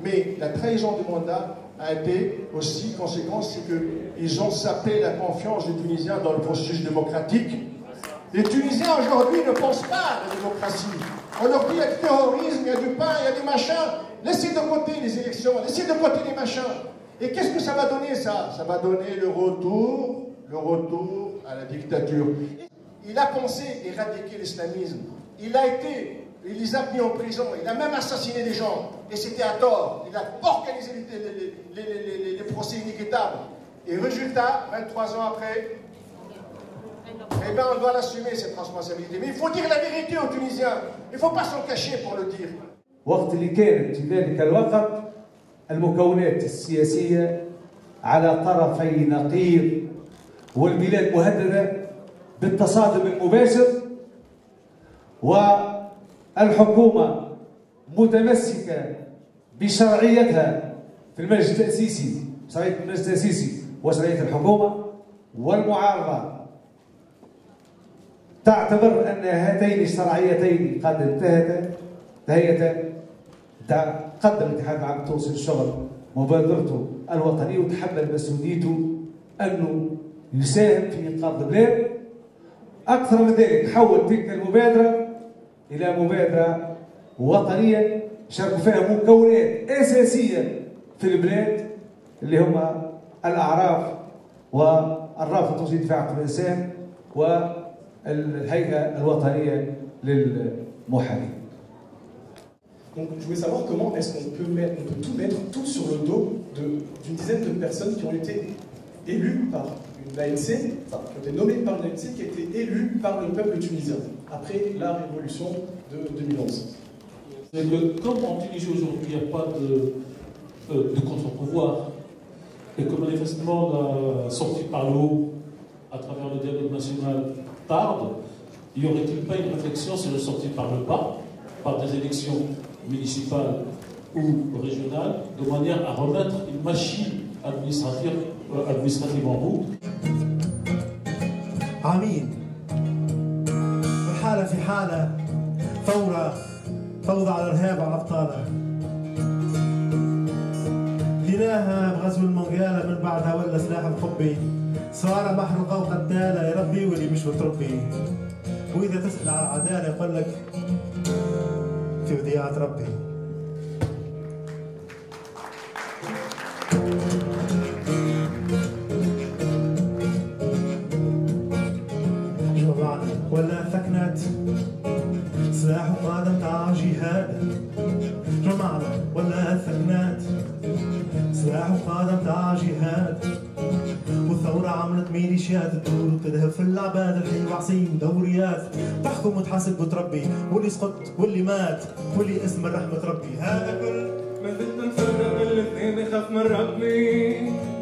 Mais la trahison du mandat a été aussi conséquence, c'est qu'ils ont sapé la confiance des Tunisiens dans le processus démocratique. Les Tunisiens aujourd'hui ne pensent pas à la démocratie. On leur dit il y a du terrorisme, il y a du pain, il y a des machins. Laissez de côté les élections, laissez de côté les machins. Et qu'est-ce que ça va donner ça? Ça va donner le retour, le retour à la dictature. Il a pensé éradiquer l'islamisme. Il a été, il les a mis en prison, il a même assassiné des gens. Et c'était à tort. Il a organisé les, les procès inéquitables. Et résultat, 23 ans après, eh bien, on doit l'assumer, cette responsabilité. Mais il faut dire la vérité aux Tunisiens. Il ne faut pas s'en cacher pour le dire. وقت اللي كانت في ذلك الوقت المكونات السياسية على طرفي نقيض والبلاد مهددة بالتصادم المباشر والحكومة متمسكة بشرعيتها في المجلس التأسيسي شرعية المجلس التأسيسي وشرعية الحكومة والمعارضة تعتبر أن هاتين الشرعيتين قد انتهتا انتهيتا قدم الاتحاد العام التونسي للشغل مبادرته الوطنية وتحمل مسؤوليته أنه يساهم في إنقاذ البلاد. أكثر من ذلك حول تلك المبادرة إلى مبادرة وطنية شاركوا فيها مكونات أساسية في البلاد اللي هم الأعراف والرافض التونسي للدفاع عن الإنسان والهيئة الوطنية للمحامين Donc je voulais savoir comment est-ce qu'on peut, mettre, on peut tout mettre tout sur le dos d'une dizaine de personnes qui ont été élues par une ANC, enfin qui ont été nommées par une ANC, qui a été élue par le peuple tunisien après la révolution de 2011. C'est que comme en Tunisie aujourd'hui il n'y a pas de, euh, de contre-pouvoir et que manifestement la sortie par le haut à travers le dialogue national tarde, y aurait-il pas une réflexion sur la sortie par le bas, par des élections municipales ou régionales, de manière à remettre une machine administrative, euh, administrative en route عميد والحالة في حالة ثورة فوضى على الإرهاب على أبطالها بديناها بغزو المنقالة من بعدها ولا سلاح الحبي صار بحر الغوط قتالة يا ربي واللي مش متربي وإذا تسأل على العدالة يقول لك في وديعة ربي. ولا ثكنت سلاح قادم تاع جهاد جمعنا ولا ثكنت سلاح قادم تاع جهاد عملت ميليشيات تدور وتذهب في العباد الحين وعصيم دوريات تحكم وتحاسب وتربي. واللي سقط واللي مات. واللي اسم رحمة ربي. هذا كل ما زلت مصدق الاثنين يخاف من ربي.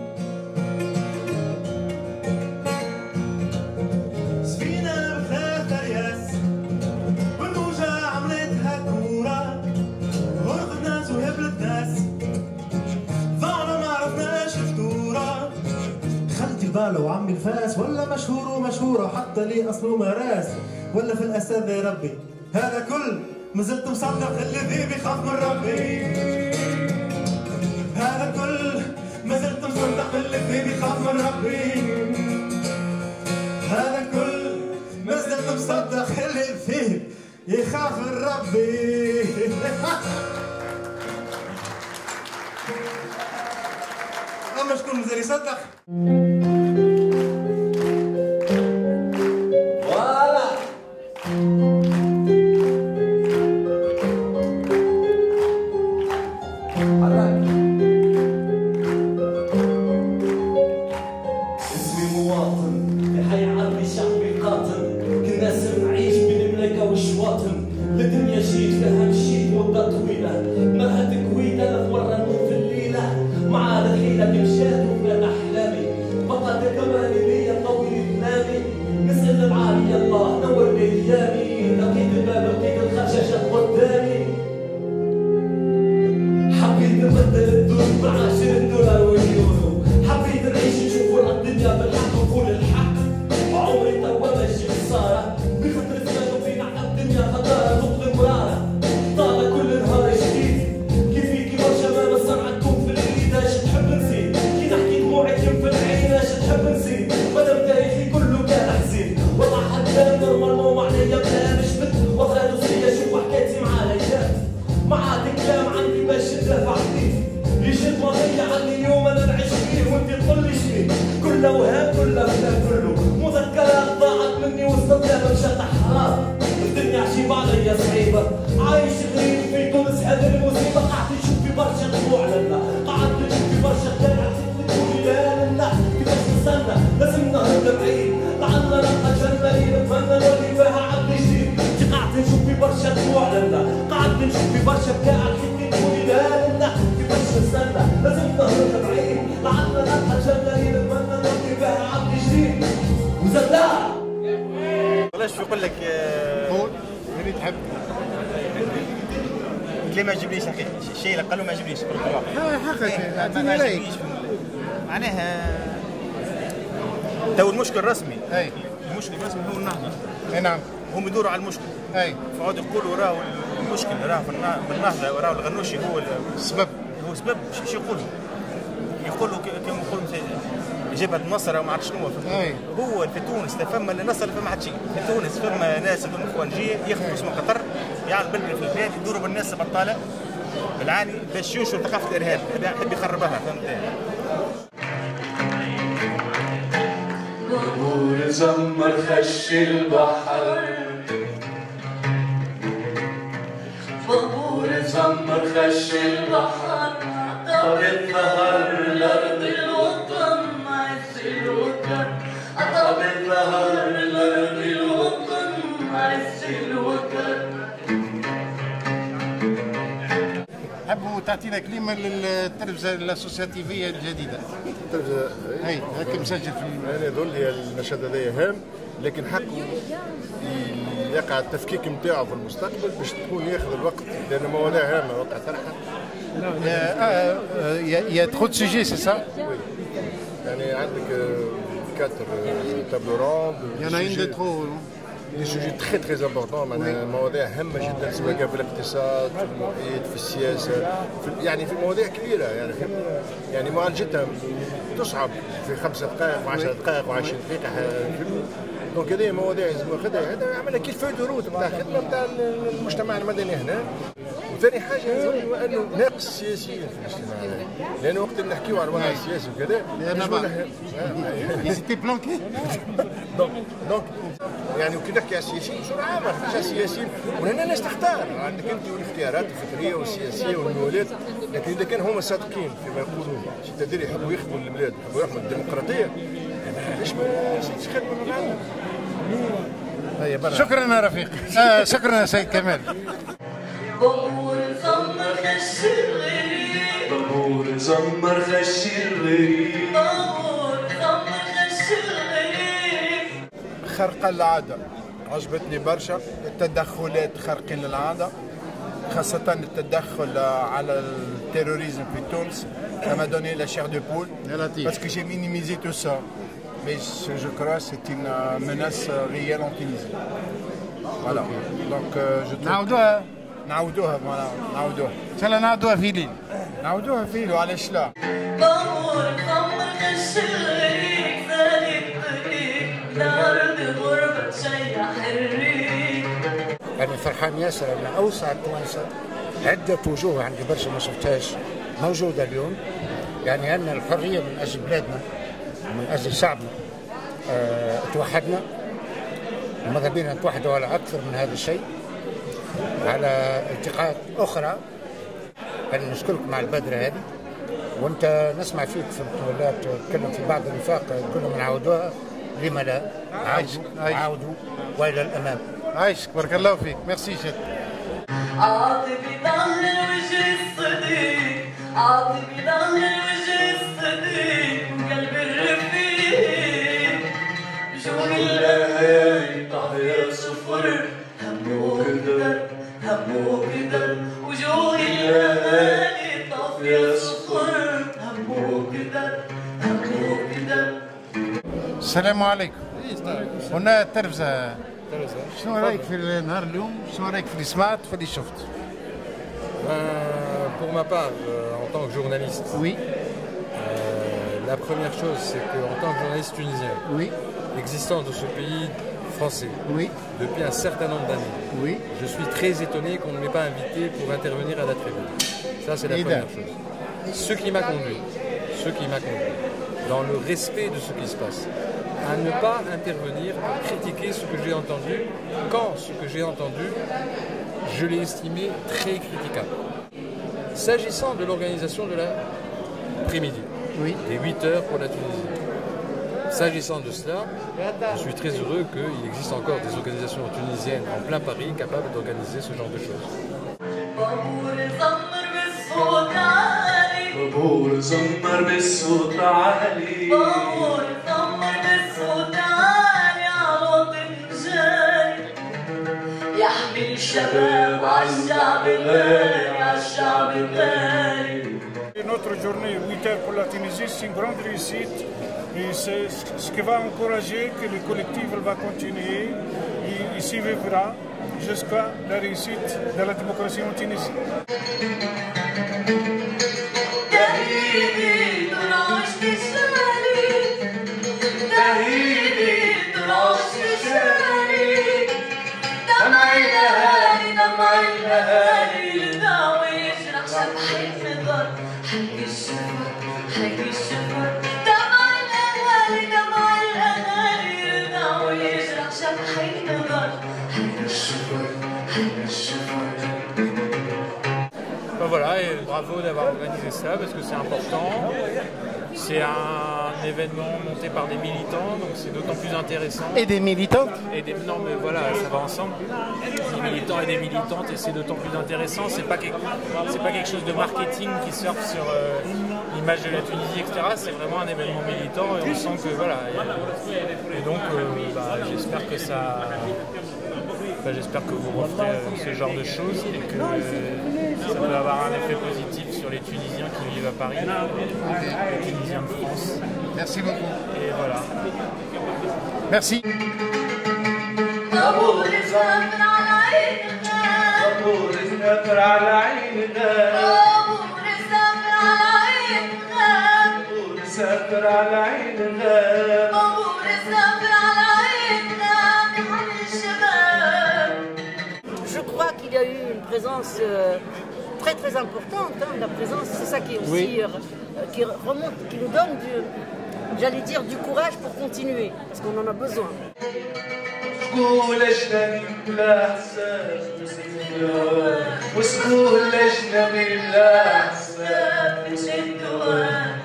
البالة وعمي الفاس ولا مشهور ومشهورة حتى لي أصله مراس ولا في الأسد يا ربي. هذا كل ما زلت مصدق الذي بيخاف من ربي. هذا كل ما زلت مصدق الذي بيخاف من ربي. هذا كل ما زلت مصدق اللي فيه يخاف من ربي. أما شكون مازال يصدق؟ شي هو السبب هو السبب شي يقول. يقولوا كما نقولوا جبهة النصر أو ما عرفت شنو هو. في تونس فما النصر فما حد شيء في تونس فما ناس هذوما خوانجيه يخدموا اسمه قطر يعمل بلبل في البلاد يدوروا بالناس بطالة. بالعاني باش ينشروا ثقافة الإرهاب هذا يحب يخربها. فهمت زمر خش البحر. خش البحر طب نهر الأرض الوطن عز الوطن طب نهر الأرض الوطن عز الوطن حبوا تعطينا كلمة للتلفزة الأسوسياتيفية الجديدة. التلفزة اي هكا مسجل في هذا يظل المشهد هذا هام لكن حقه يقع التفكيك نتاعو في المستقبل باش تكون ياخذ الوقت لأن مواضيع هامة وقع طرحها. Il y a trop de sujets, c'est ça يعني عندك quatre تابلو روند Il y en a une de trop. دي سوجي تخي تخي امبورتون معناها مواضيع هامه جدا سواء كان في الاقتصاد في المحيط في السياسة في يعني في مواضيع كبيره يعني يعني معالجتها تصعب في خمسة دقائق و10 دقائق و20 دقيقه دونك هذه مواضيع لازم ناخذها هذا عملنا كيف فوي دو روت نتاع خدمة نتاع المجتمع المدني هنا. وثاني حاجة هو أنه ناقص السياسيين في الاجتماع هذا لأن وقت اللي نحكيو على الوضع السياسي وكذا étaient planqués. دونك دونك يعني وكي نحكي على السياسيين بصورة عامة مش السياسيين وهنا الناس تختار. عندك أنت والاختيارات الفكرية والسياسية والمولات لكن إذا كان هما صادقين فيما يقولون تدري يحبوا يخدموا البلاد يحبوا يحموا الديمقراطية ليش ما سيدي خدمه من عندنا شكرا يا رفيق. آه شكرا يا سيد كمال. طبور زمر خش الغريب طبور زمر خش الغريب طبور زمر خش الغريب خرقه العادة. عجبتني برشا. التدخلات خارقين العادة. خاصة التدخل على التيروريزم في تونس. كما دوني لا شير دو بول باسكو جي مينيميزي تو سا mais je, je crois que c'est une euh, menace euh, réelle en Tunisie. Voilà. Donc euh, je trouve نعاودوها نعاودوها فوالا نعاودوها ان شاء الله نعاودوها في ليل نعاودوها في ليل وعلاش لا أنا فرحان ياسر أن أوسع التوانسة عدة وجوه عندي برشا ما شفتهاش موجودة اليوم يعني أن الحرية من أجل بلادنا ومن أجل شعبنا أه توحدنا. وماذا بينا نتوحدوا على أكثر من هذا الشيء. على التقاءات أخرى أنا نشكركم على البادرة هذه. وأنت نسمع فيك في المقولات تتكلم في بعض النفاق تقول لهم نعاودوها لما لا؟ عاودوا عاودوا وإلى الأمام. عايشك بارك الله فيك. ميرسي جد. عاطفي ظهر الوجه الصديق. عاطفي ظهر السلام عليكم هنا التلفزة شنو رايك في النهار اليوم شنو رايك في اللي سمعت في اللي شفت Euh, pour ma part, euh, en tant que journaliste, oui. la première chose, c'est qu'en tant que journaliste tunisien, oui. existant dans ce pays français, oui. depuis un certain nombre d'années, oui. je suis très étonné qu'on ne m'ait pas invité pour intervenir à la tribune. Ça, c'est la Et première là. chose. Ce qui m'a conduit, ce qui m'a conduit, dans le respect de ce qui se passe, à ne pas intervenir pour critiquer ce que j'ai entendu, quand ce que j'ai entendu, je l'ai estimé très critiquable. S'agissant de l'organisation de l'après-midi, oui. des 8 heures pour la Tunisie, s'agissant de cela, je suis très heureux qu'il existe encore des organisations tunisiennes en plein Paris capables d'organiser ce genre de choses. Notre journée 8 heures pour la Tunisie, c'est une grande réussite. Et c'est ce va encourager que le collectif va continuer et, et s'y vivra jusqu'à la réussite de la démocratie en Tunisie. Ben voilà, et bravo d'avoir organisé ça parce que c'est important. C'est un événement monté par des militants, donc c'est d'autant plus intéressant. Et des militantes et des, Non, mais voilà, ça va ensemble. Des militants et des militantes, et c'est d'autant plus intéressant. C'est pas, quelque- c'est pas quelque chose de marketing qui surfe sur euh, l'image de la Tunisie, etc. C'est vraiment un événement militant et on sent que voilà. Et, et donc, euh, bah, j'espère que ça bah, j'espère que vous referez euh, ce genre de choses et que euh, ça peut avoir un effet positif sur les Tunisiens qui vivent à Paris, les Tunisiens de France. Merci beaucoup. Et voilà. Merci. طابور الزفر على عين غاب présence euh, très très importante. hein. La présence, c'est ça qui est aussi Oui. euh, qui remonte, qui nous donne du, j'allais dire, du courage pour continuer, parce qu'on en a besoin. سكول اجنبي بلا حساب وسكول اجنبي بلا حساب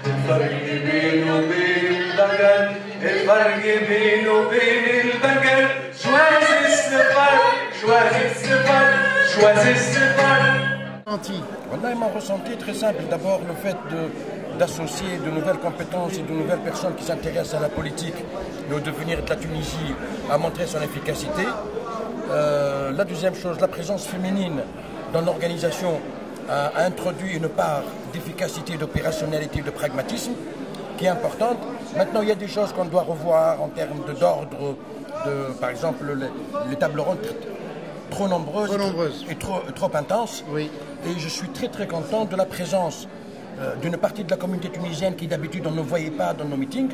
الفرق بينه وبين البقر الفرق بينه وبين البقر شوازي السفر شوازي السفر Choisissez Voilà, mon ressenti très simple. D'abord, le fait d'associer de, nouvelles compétences et de nouvelles personnes qui s'intéressent à la politique et au devenir de la Tunisie a montré son efficacité. Euh, la deuxième chose, la présence féminine dans l'organisation a introduit une part d'efficacité, d'opérationnalité, de pragmatisme qui est importante. Maintenant, il y a des choses qu'on doit revoir en termes d'ordre, de, par exemple les, les tables rondes trop nombreuses, et trop, trop intenses. Et je suis très très content de la présence euh, d'une partie de la communauté tunisienne qui d'habitude on ne voyait pas dans nos meetings.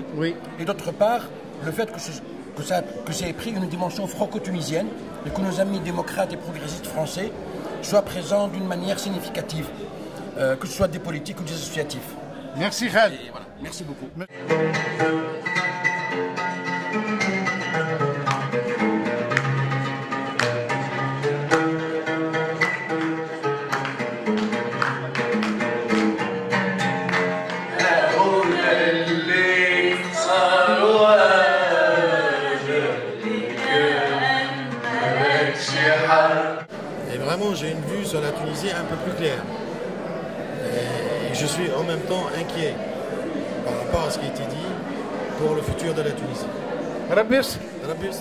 Et d'autre part, le fait que, ça, ait pris une dimension franco-tunisienne et que nos amis démocrates et progressistes français soient présents d'une manière significative, euh, que ce soit des politiques ou des associatifs. Merci Khaled. Merci beaucoup. un peu plus clair. Je suis en même temps inquiet par rapport à ce qui a été dit pour le futur de la Tunisie. Rabius Rabius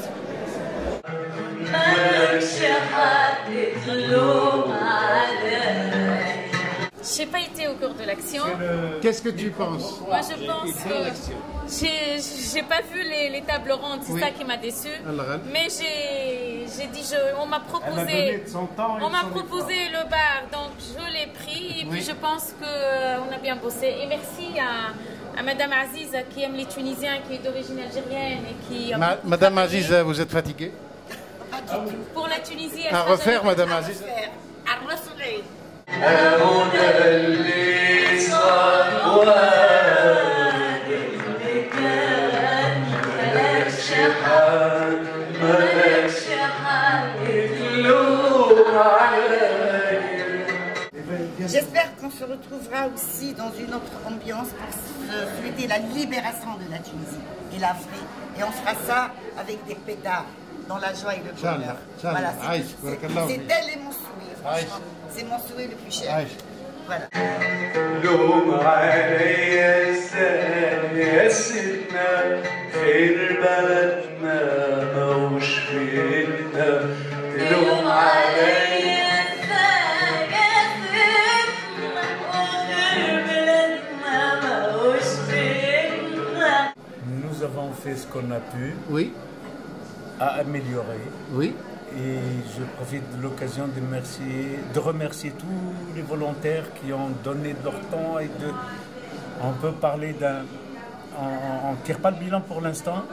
J'ai pas été au cours de l'action. Qu'est-ce que tu penses? Moi, je pense que j'ai pas vu les, tables rondes, c'est ça qui m'a déçu. Mais j'ai j'ai dit, je, on m'a proposé, donné de son temps et on de m'a son proposé le bar, donc je l'ai pris et puis Oui. je pense que euh, on a bien bossé. Et merci à, à Madame Aziz qui aime les Tunisiens, qui est d'origine algérienne et qui a Ma- beaucoup Madame travaillé. Aziz, vous êtes fatiguée Pour la Tunisie, À sera refaire, jamais- Madame à Aziz. refaire, à refaire. هؤلاء J'espère qu'on se retrouvera aussi dans une autre ambiance pour souhaiter la libération de la Tunisie et l'Afrique. Et on fera ça avec des pétards, dans la joie et le bonheur. Voilà, c'est- tel est mon souhait, franchement. C'est mon souhait le plus cher. Voilà. Avons fait ce qu'on a pu. Oui. À améliorer. Oui. Et je profite de l'occasion de, remercier- de remercier tous les volontaires qui ont donné de leur temps et de. On peut parler d'un. On ne tire pas le bilan pour l'instant.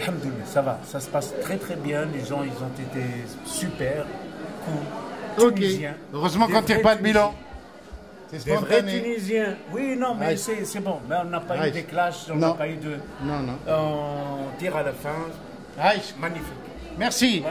Alhamdoulilah, ça va, ça se passe très très bien. Les gens, ils ont été super, cool. Ok. Tunisiens. Heureusement qu'on ne tire pas le bilan des vrais Tunisiens. Oui, non, mais c'est bon. Mais on n'a pas eu de clash, on n'a pas eu de. Non, non. On tire à la fin. Aïe. Magnifique. Merci.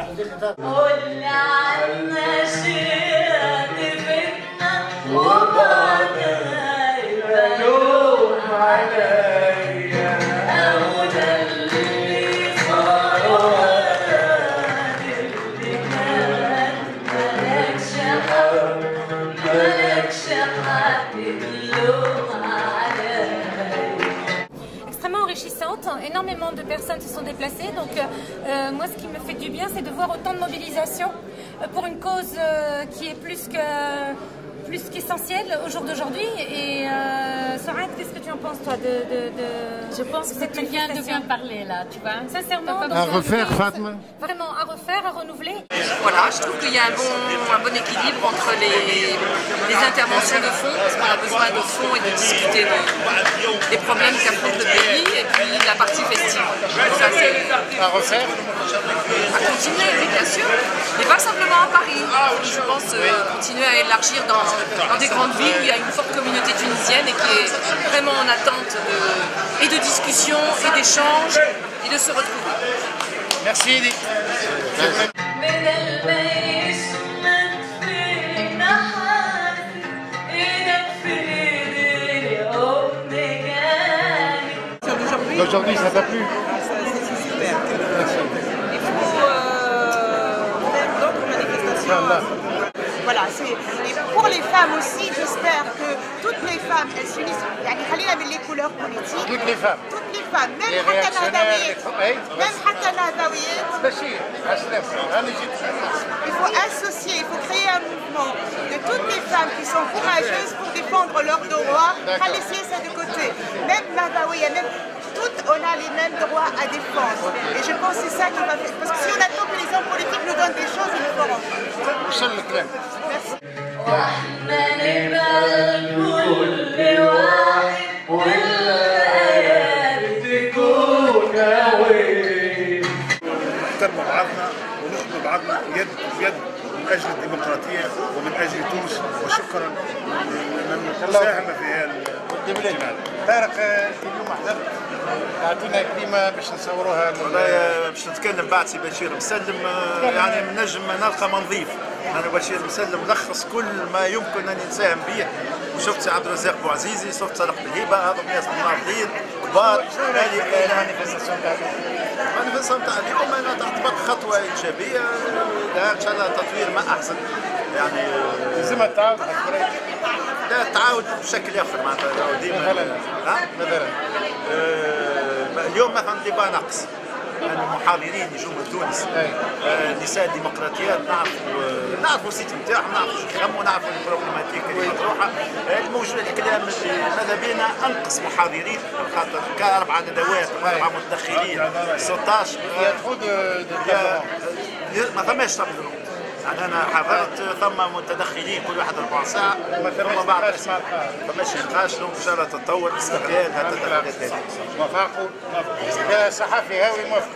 Personnes se sont déplacées. Donc, euh, euh, moi, ce qui me fait du bien, c'est de voir autant de mobilisation euh, pour une cause qui est plus que plus qu'essentielle au jour d'aujourd'hui. Et euh, Soraya, qu'est-ce que tu en penses, toi, de, de- de- Je pense que tu viens de bien parler là, tu vois. Sincèrement, donc, À refaire, plus. Fatma. vraiment à refaire, à renouveler. Voilà, je trouve qu'il y a un bon, un bon équilibre entre les, les interventions de fond, parce qu'on a besoin de fond et de discuter de- des problèmes qu'affronte le pays, et puis la partie festive. Ça, c'est À refaire à continuer, oui, bien sûr, mais pas simplement à Paris. Je pense euh, continuer à élargir dans, dans des grandes villes où il y a une forte communauté tunisienne et qui est vraiment en attente de, et de discussions et d'échanges et de se retrouver. Merci Aujourd'hui, ça t'a plu Super. Il faut euh, d'autres manifestations Voilà, c'est et pour les femmes aussi, j'espère que toutes les femmes, elles s'unissent. يعني خلينا من les couleurs politiques. Toutes les femmes. Toutes les femmes, même Les حتى réactionnaires, النهضويات. les- أي، Même حتى النهضويات. Bachir, Aslam, أنا جيت. Il faut associer, il faut créer un mouvement de toutes les femmes qui sont courageuses pour défendre leurs droits. D'accord. Pas laisser ça de côté. Même Nahdawiya, même toutes, on a les mêmes droits à défendre. Et je pense que c'est ça qui va faire. Parce que si on attend que les hommes politiques nous donnent des choses, ils le feront. وصل وإحنا نبقى كل واحد والايام تكون نحترم بعضنا ونخدم بعضنا يد بيد من أجل الديمقراطية ومن أجل تونس وشكرا لمن ساهم في هذا. طارق آه، اليوم حضرت تعطينا كلمة باش نصوروها لل- والله باش نتكلم بعد سي بشير. مسلم آه، يعني نجم نلقى ما نضيف أنا بشير مسلم لخص كل ما يمكن أن نساهم به. وشفت سي عبد الرزاق بوعزيزي شفت صالح بالهيبه هذا ناس مناضلين كبار. هذه؟ المانيفستاسيون تاع المانيفستاسيون تاع اليوم أنا تعتبر خطوة إيجابية إن شاء الله تطوير ما أحسن. يعني آه، لازم تعاود لا تعاود بشكل آخر معناتها ديما. مثلاً. مثلا. آه، اليوم مثلا ديبا ناقص يعني المحاورين اللي جوما تونس. آه، نساء ديمقراطيات نعرفوا آه، نعرفوا السيت نتاعهم نعرفوا شو يخموا نعرفوا البروبليماتيك اللي مطروحة. آه، الموجود الكلام ماذا بينا؟ أنقص محاضرين خاطر كاربع ندوات واربع متدخلين 16 ما فماش يعني أنا حضرت ثم متدخلين كل واحد أربع ساعه ثم بعد فماش نقاش ان شاء الله تتطور استغلال هذا التدخلات هذه وافقوا صحفي هاوي موافق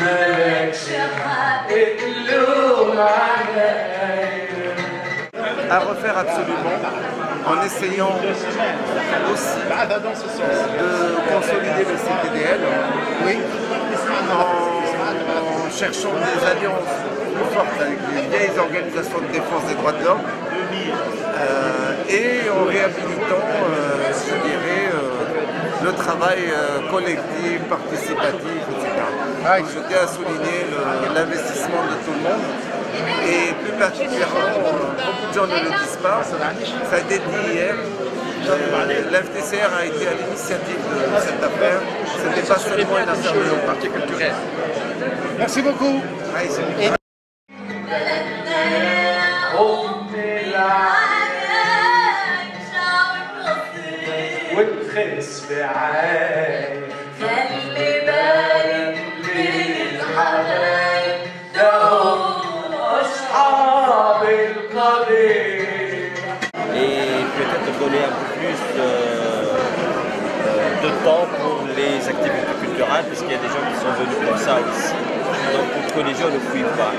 ملك شهاب à refaire absolument en essayant aussi de consolider le CPDL oui, en, cherchant des alliances plus fortes avec les vieilles organisations de défense des droits de l'homme euh, et en réhabilitant, euh, je dirais, euh, le travail collectif, participatif, etc. Donc, je tiens à souligner l'investissement de tout le monde et plus particulièrement, beaucoup de gens ne le disent pas, ça a été dit hier, euh, L'FTCR a été à l'initiative de cette affaire. Ce n'était pas seulement une affaire de parti culturel. Merci beaucoup. Allez, les activités culturelles, parce qu'il y a des gens qui sont venus pour ça aussi, donc pour que les gens ne fuient pas.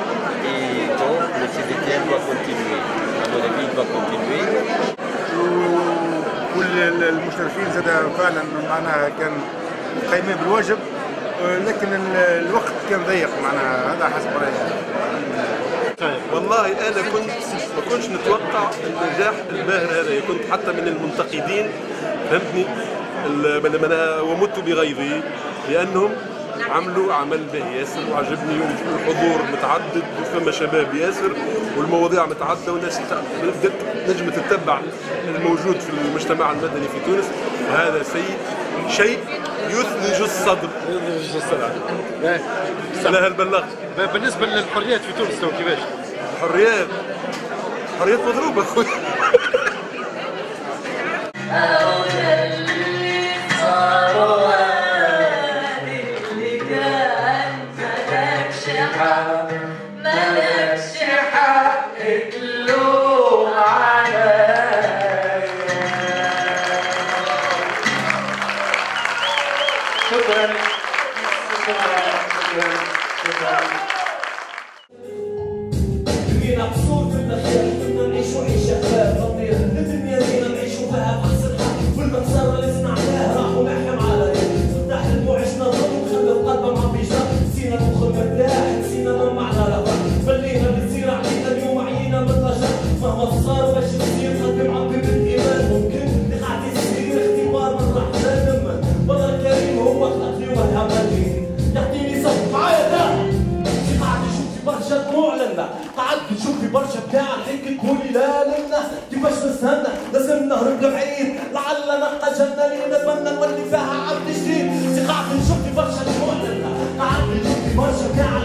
Et donc le CDTL doit continuer. À mon avis, il doit continuer. كل المشرفين زاد فعلا معناها كان قايمين بالواجب آه، لكن ال- الوقت كان ضيق معناها هذا حسب رايي والله أنا كنت ما كنتش نتوقع النجاح الباهر هذا كنت حتى من المنتقدين فهمتني ومت بغيظي لأنهم عملوا عمل باهي ياسر وعجبني الحضور متعدد وفما شباب ياسر والمواضيع متعددة والناس بدأت نجم تتبع الموجود في المجتمع المدني في تونس. وهذا سيء شيء يثلج الصدر. يثلج الصدر. لا. هل بلغت بالنسبة للحريات في تونس تو كيفاش؟ حريات. حريات مضروبه أخوي My اجلنا لنتمنى نولي فيها عبد جديد قاعد نشوف في برشا المؤلمه قاعد نشوف في برشا كاع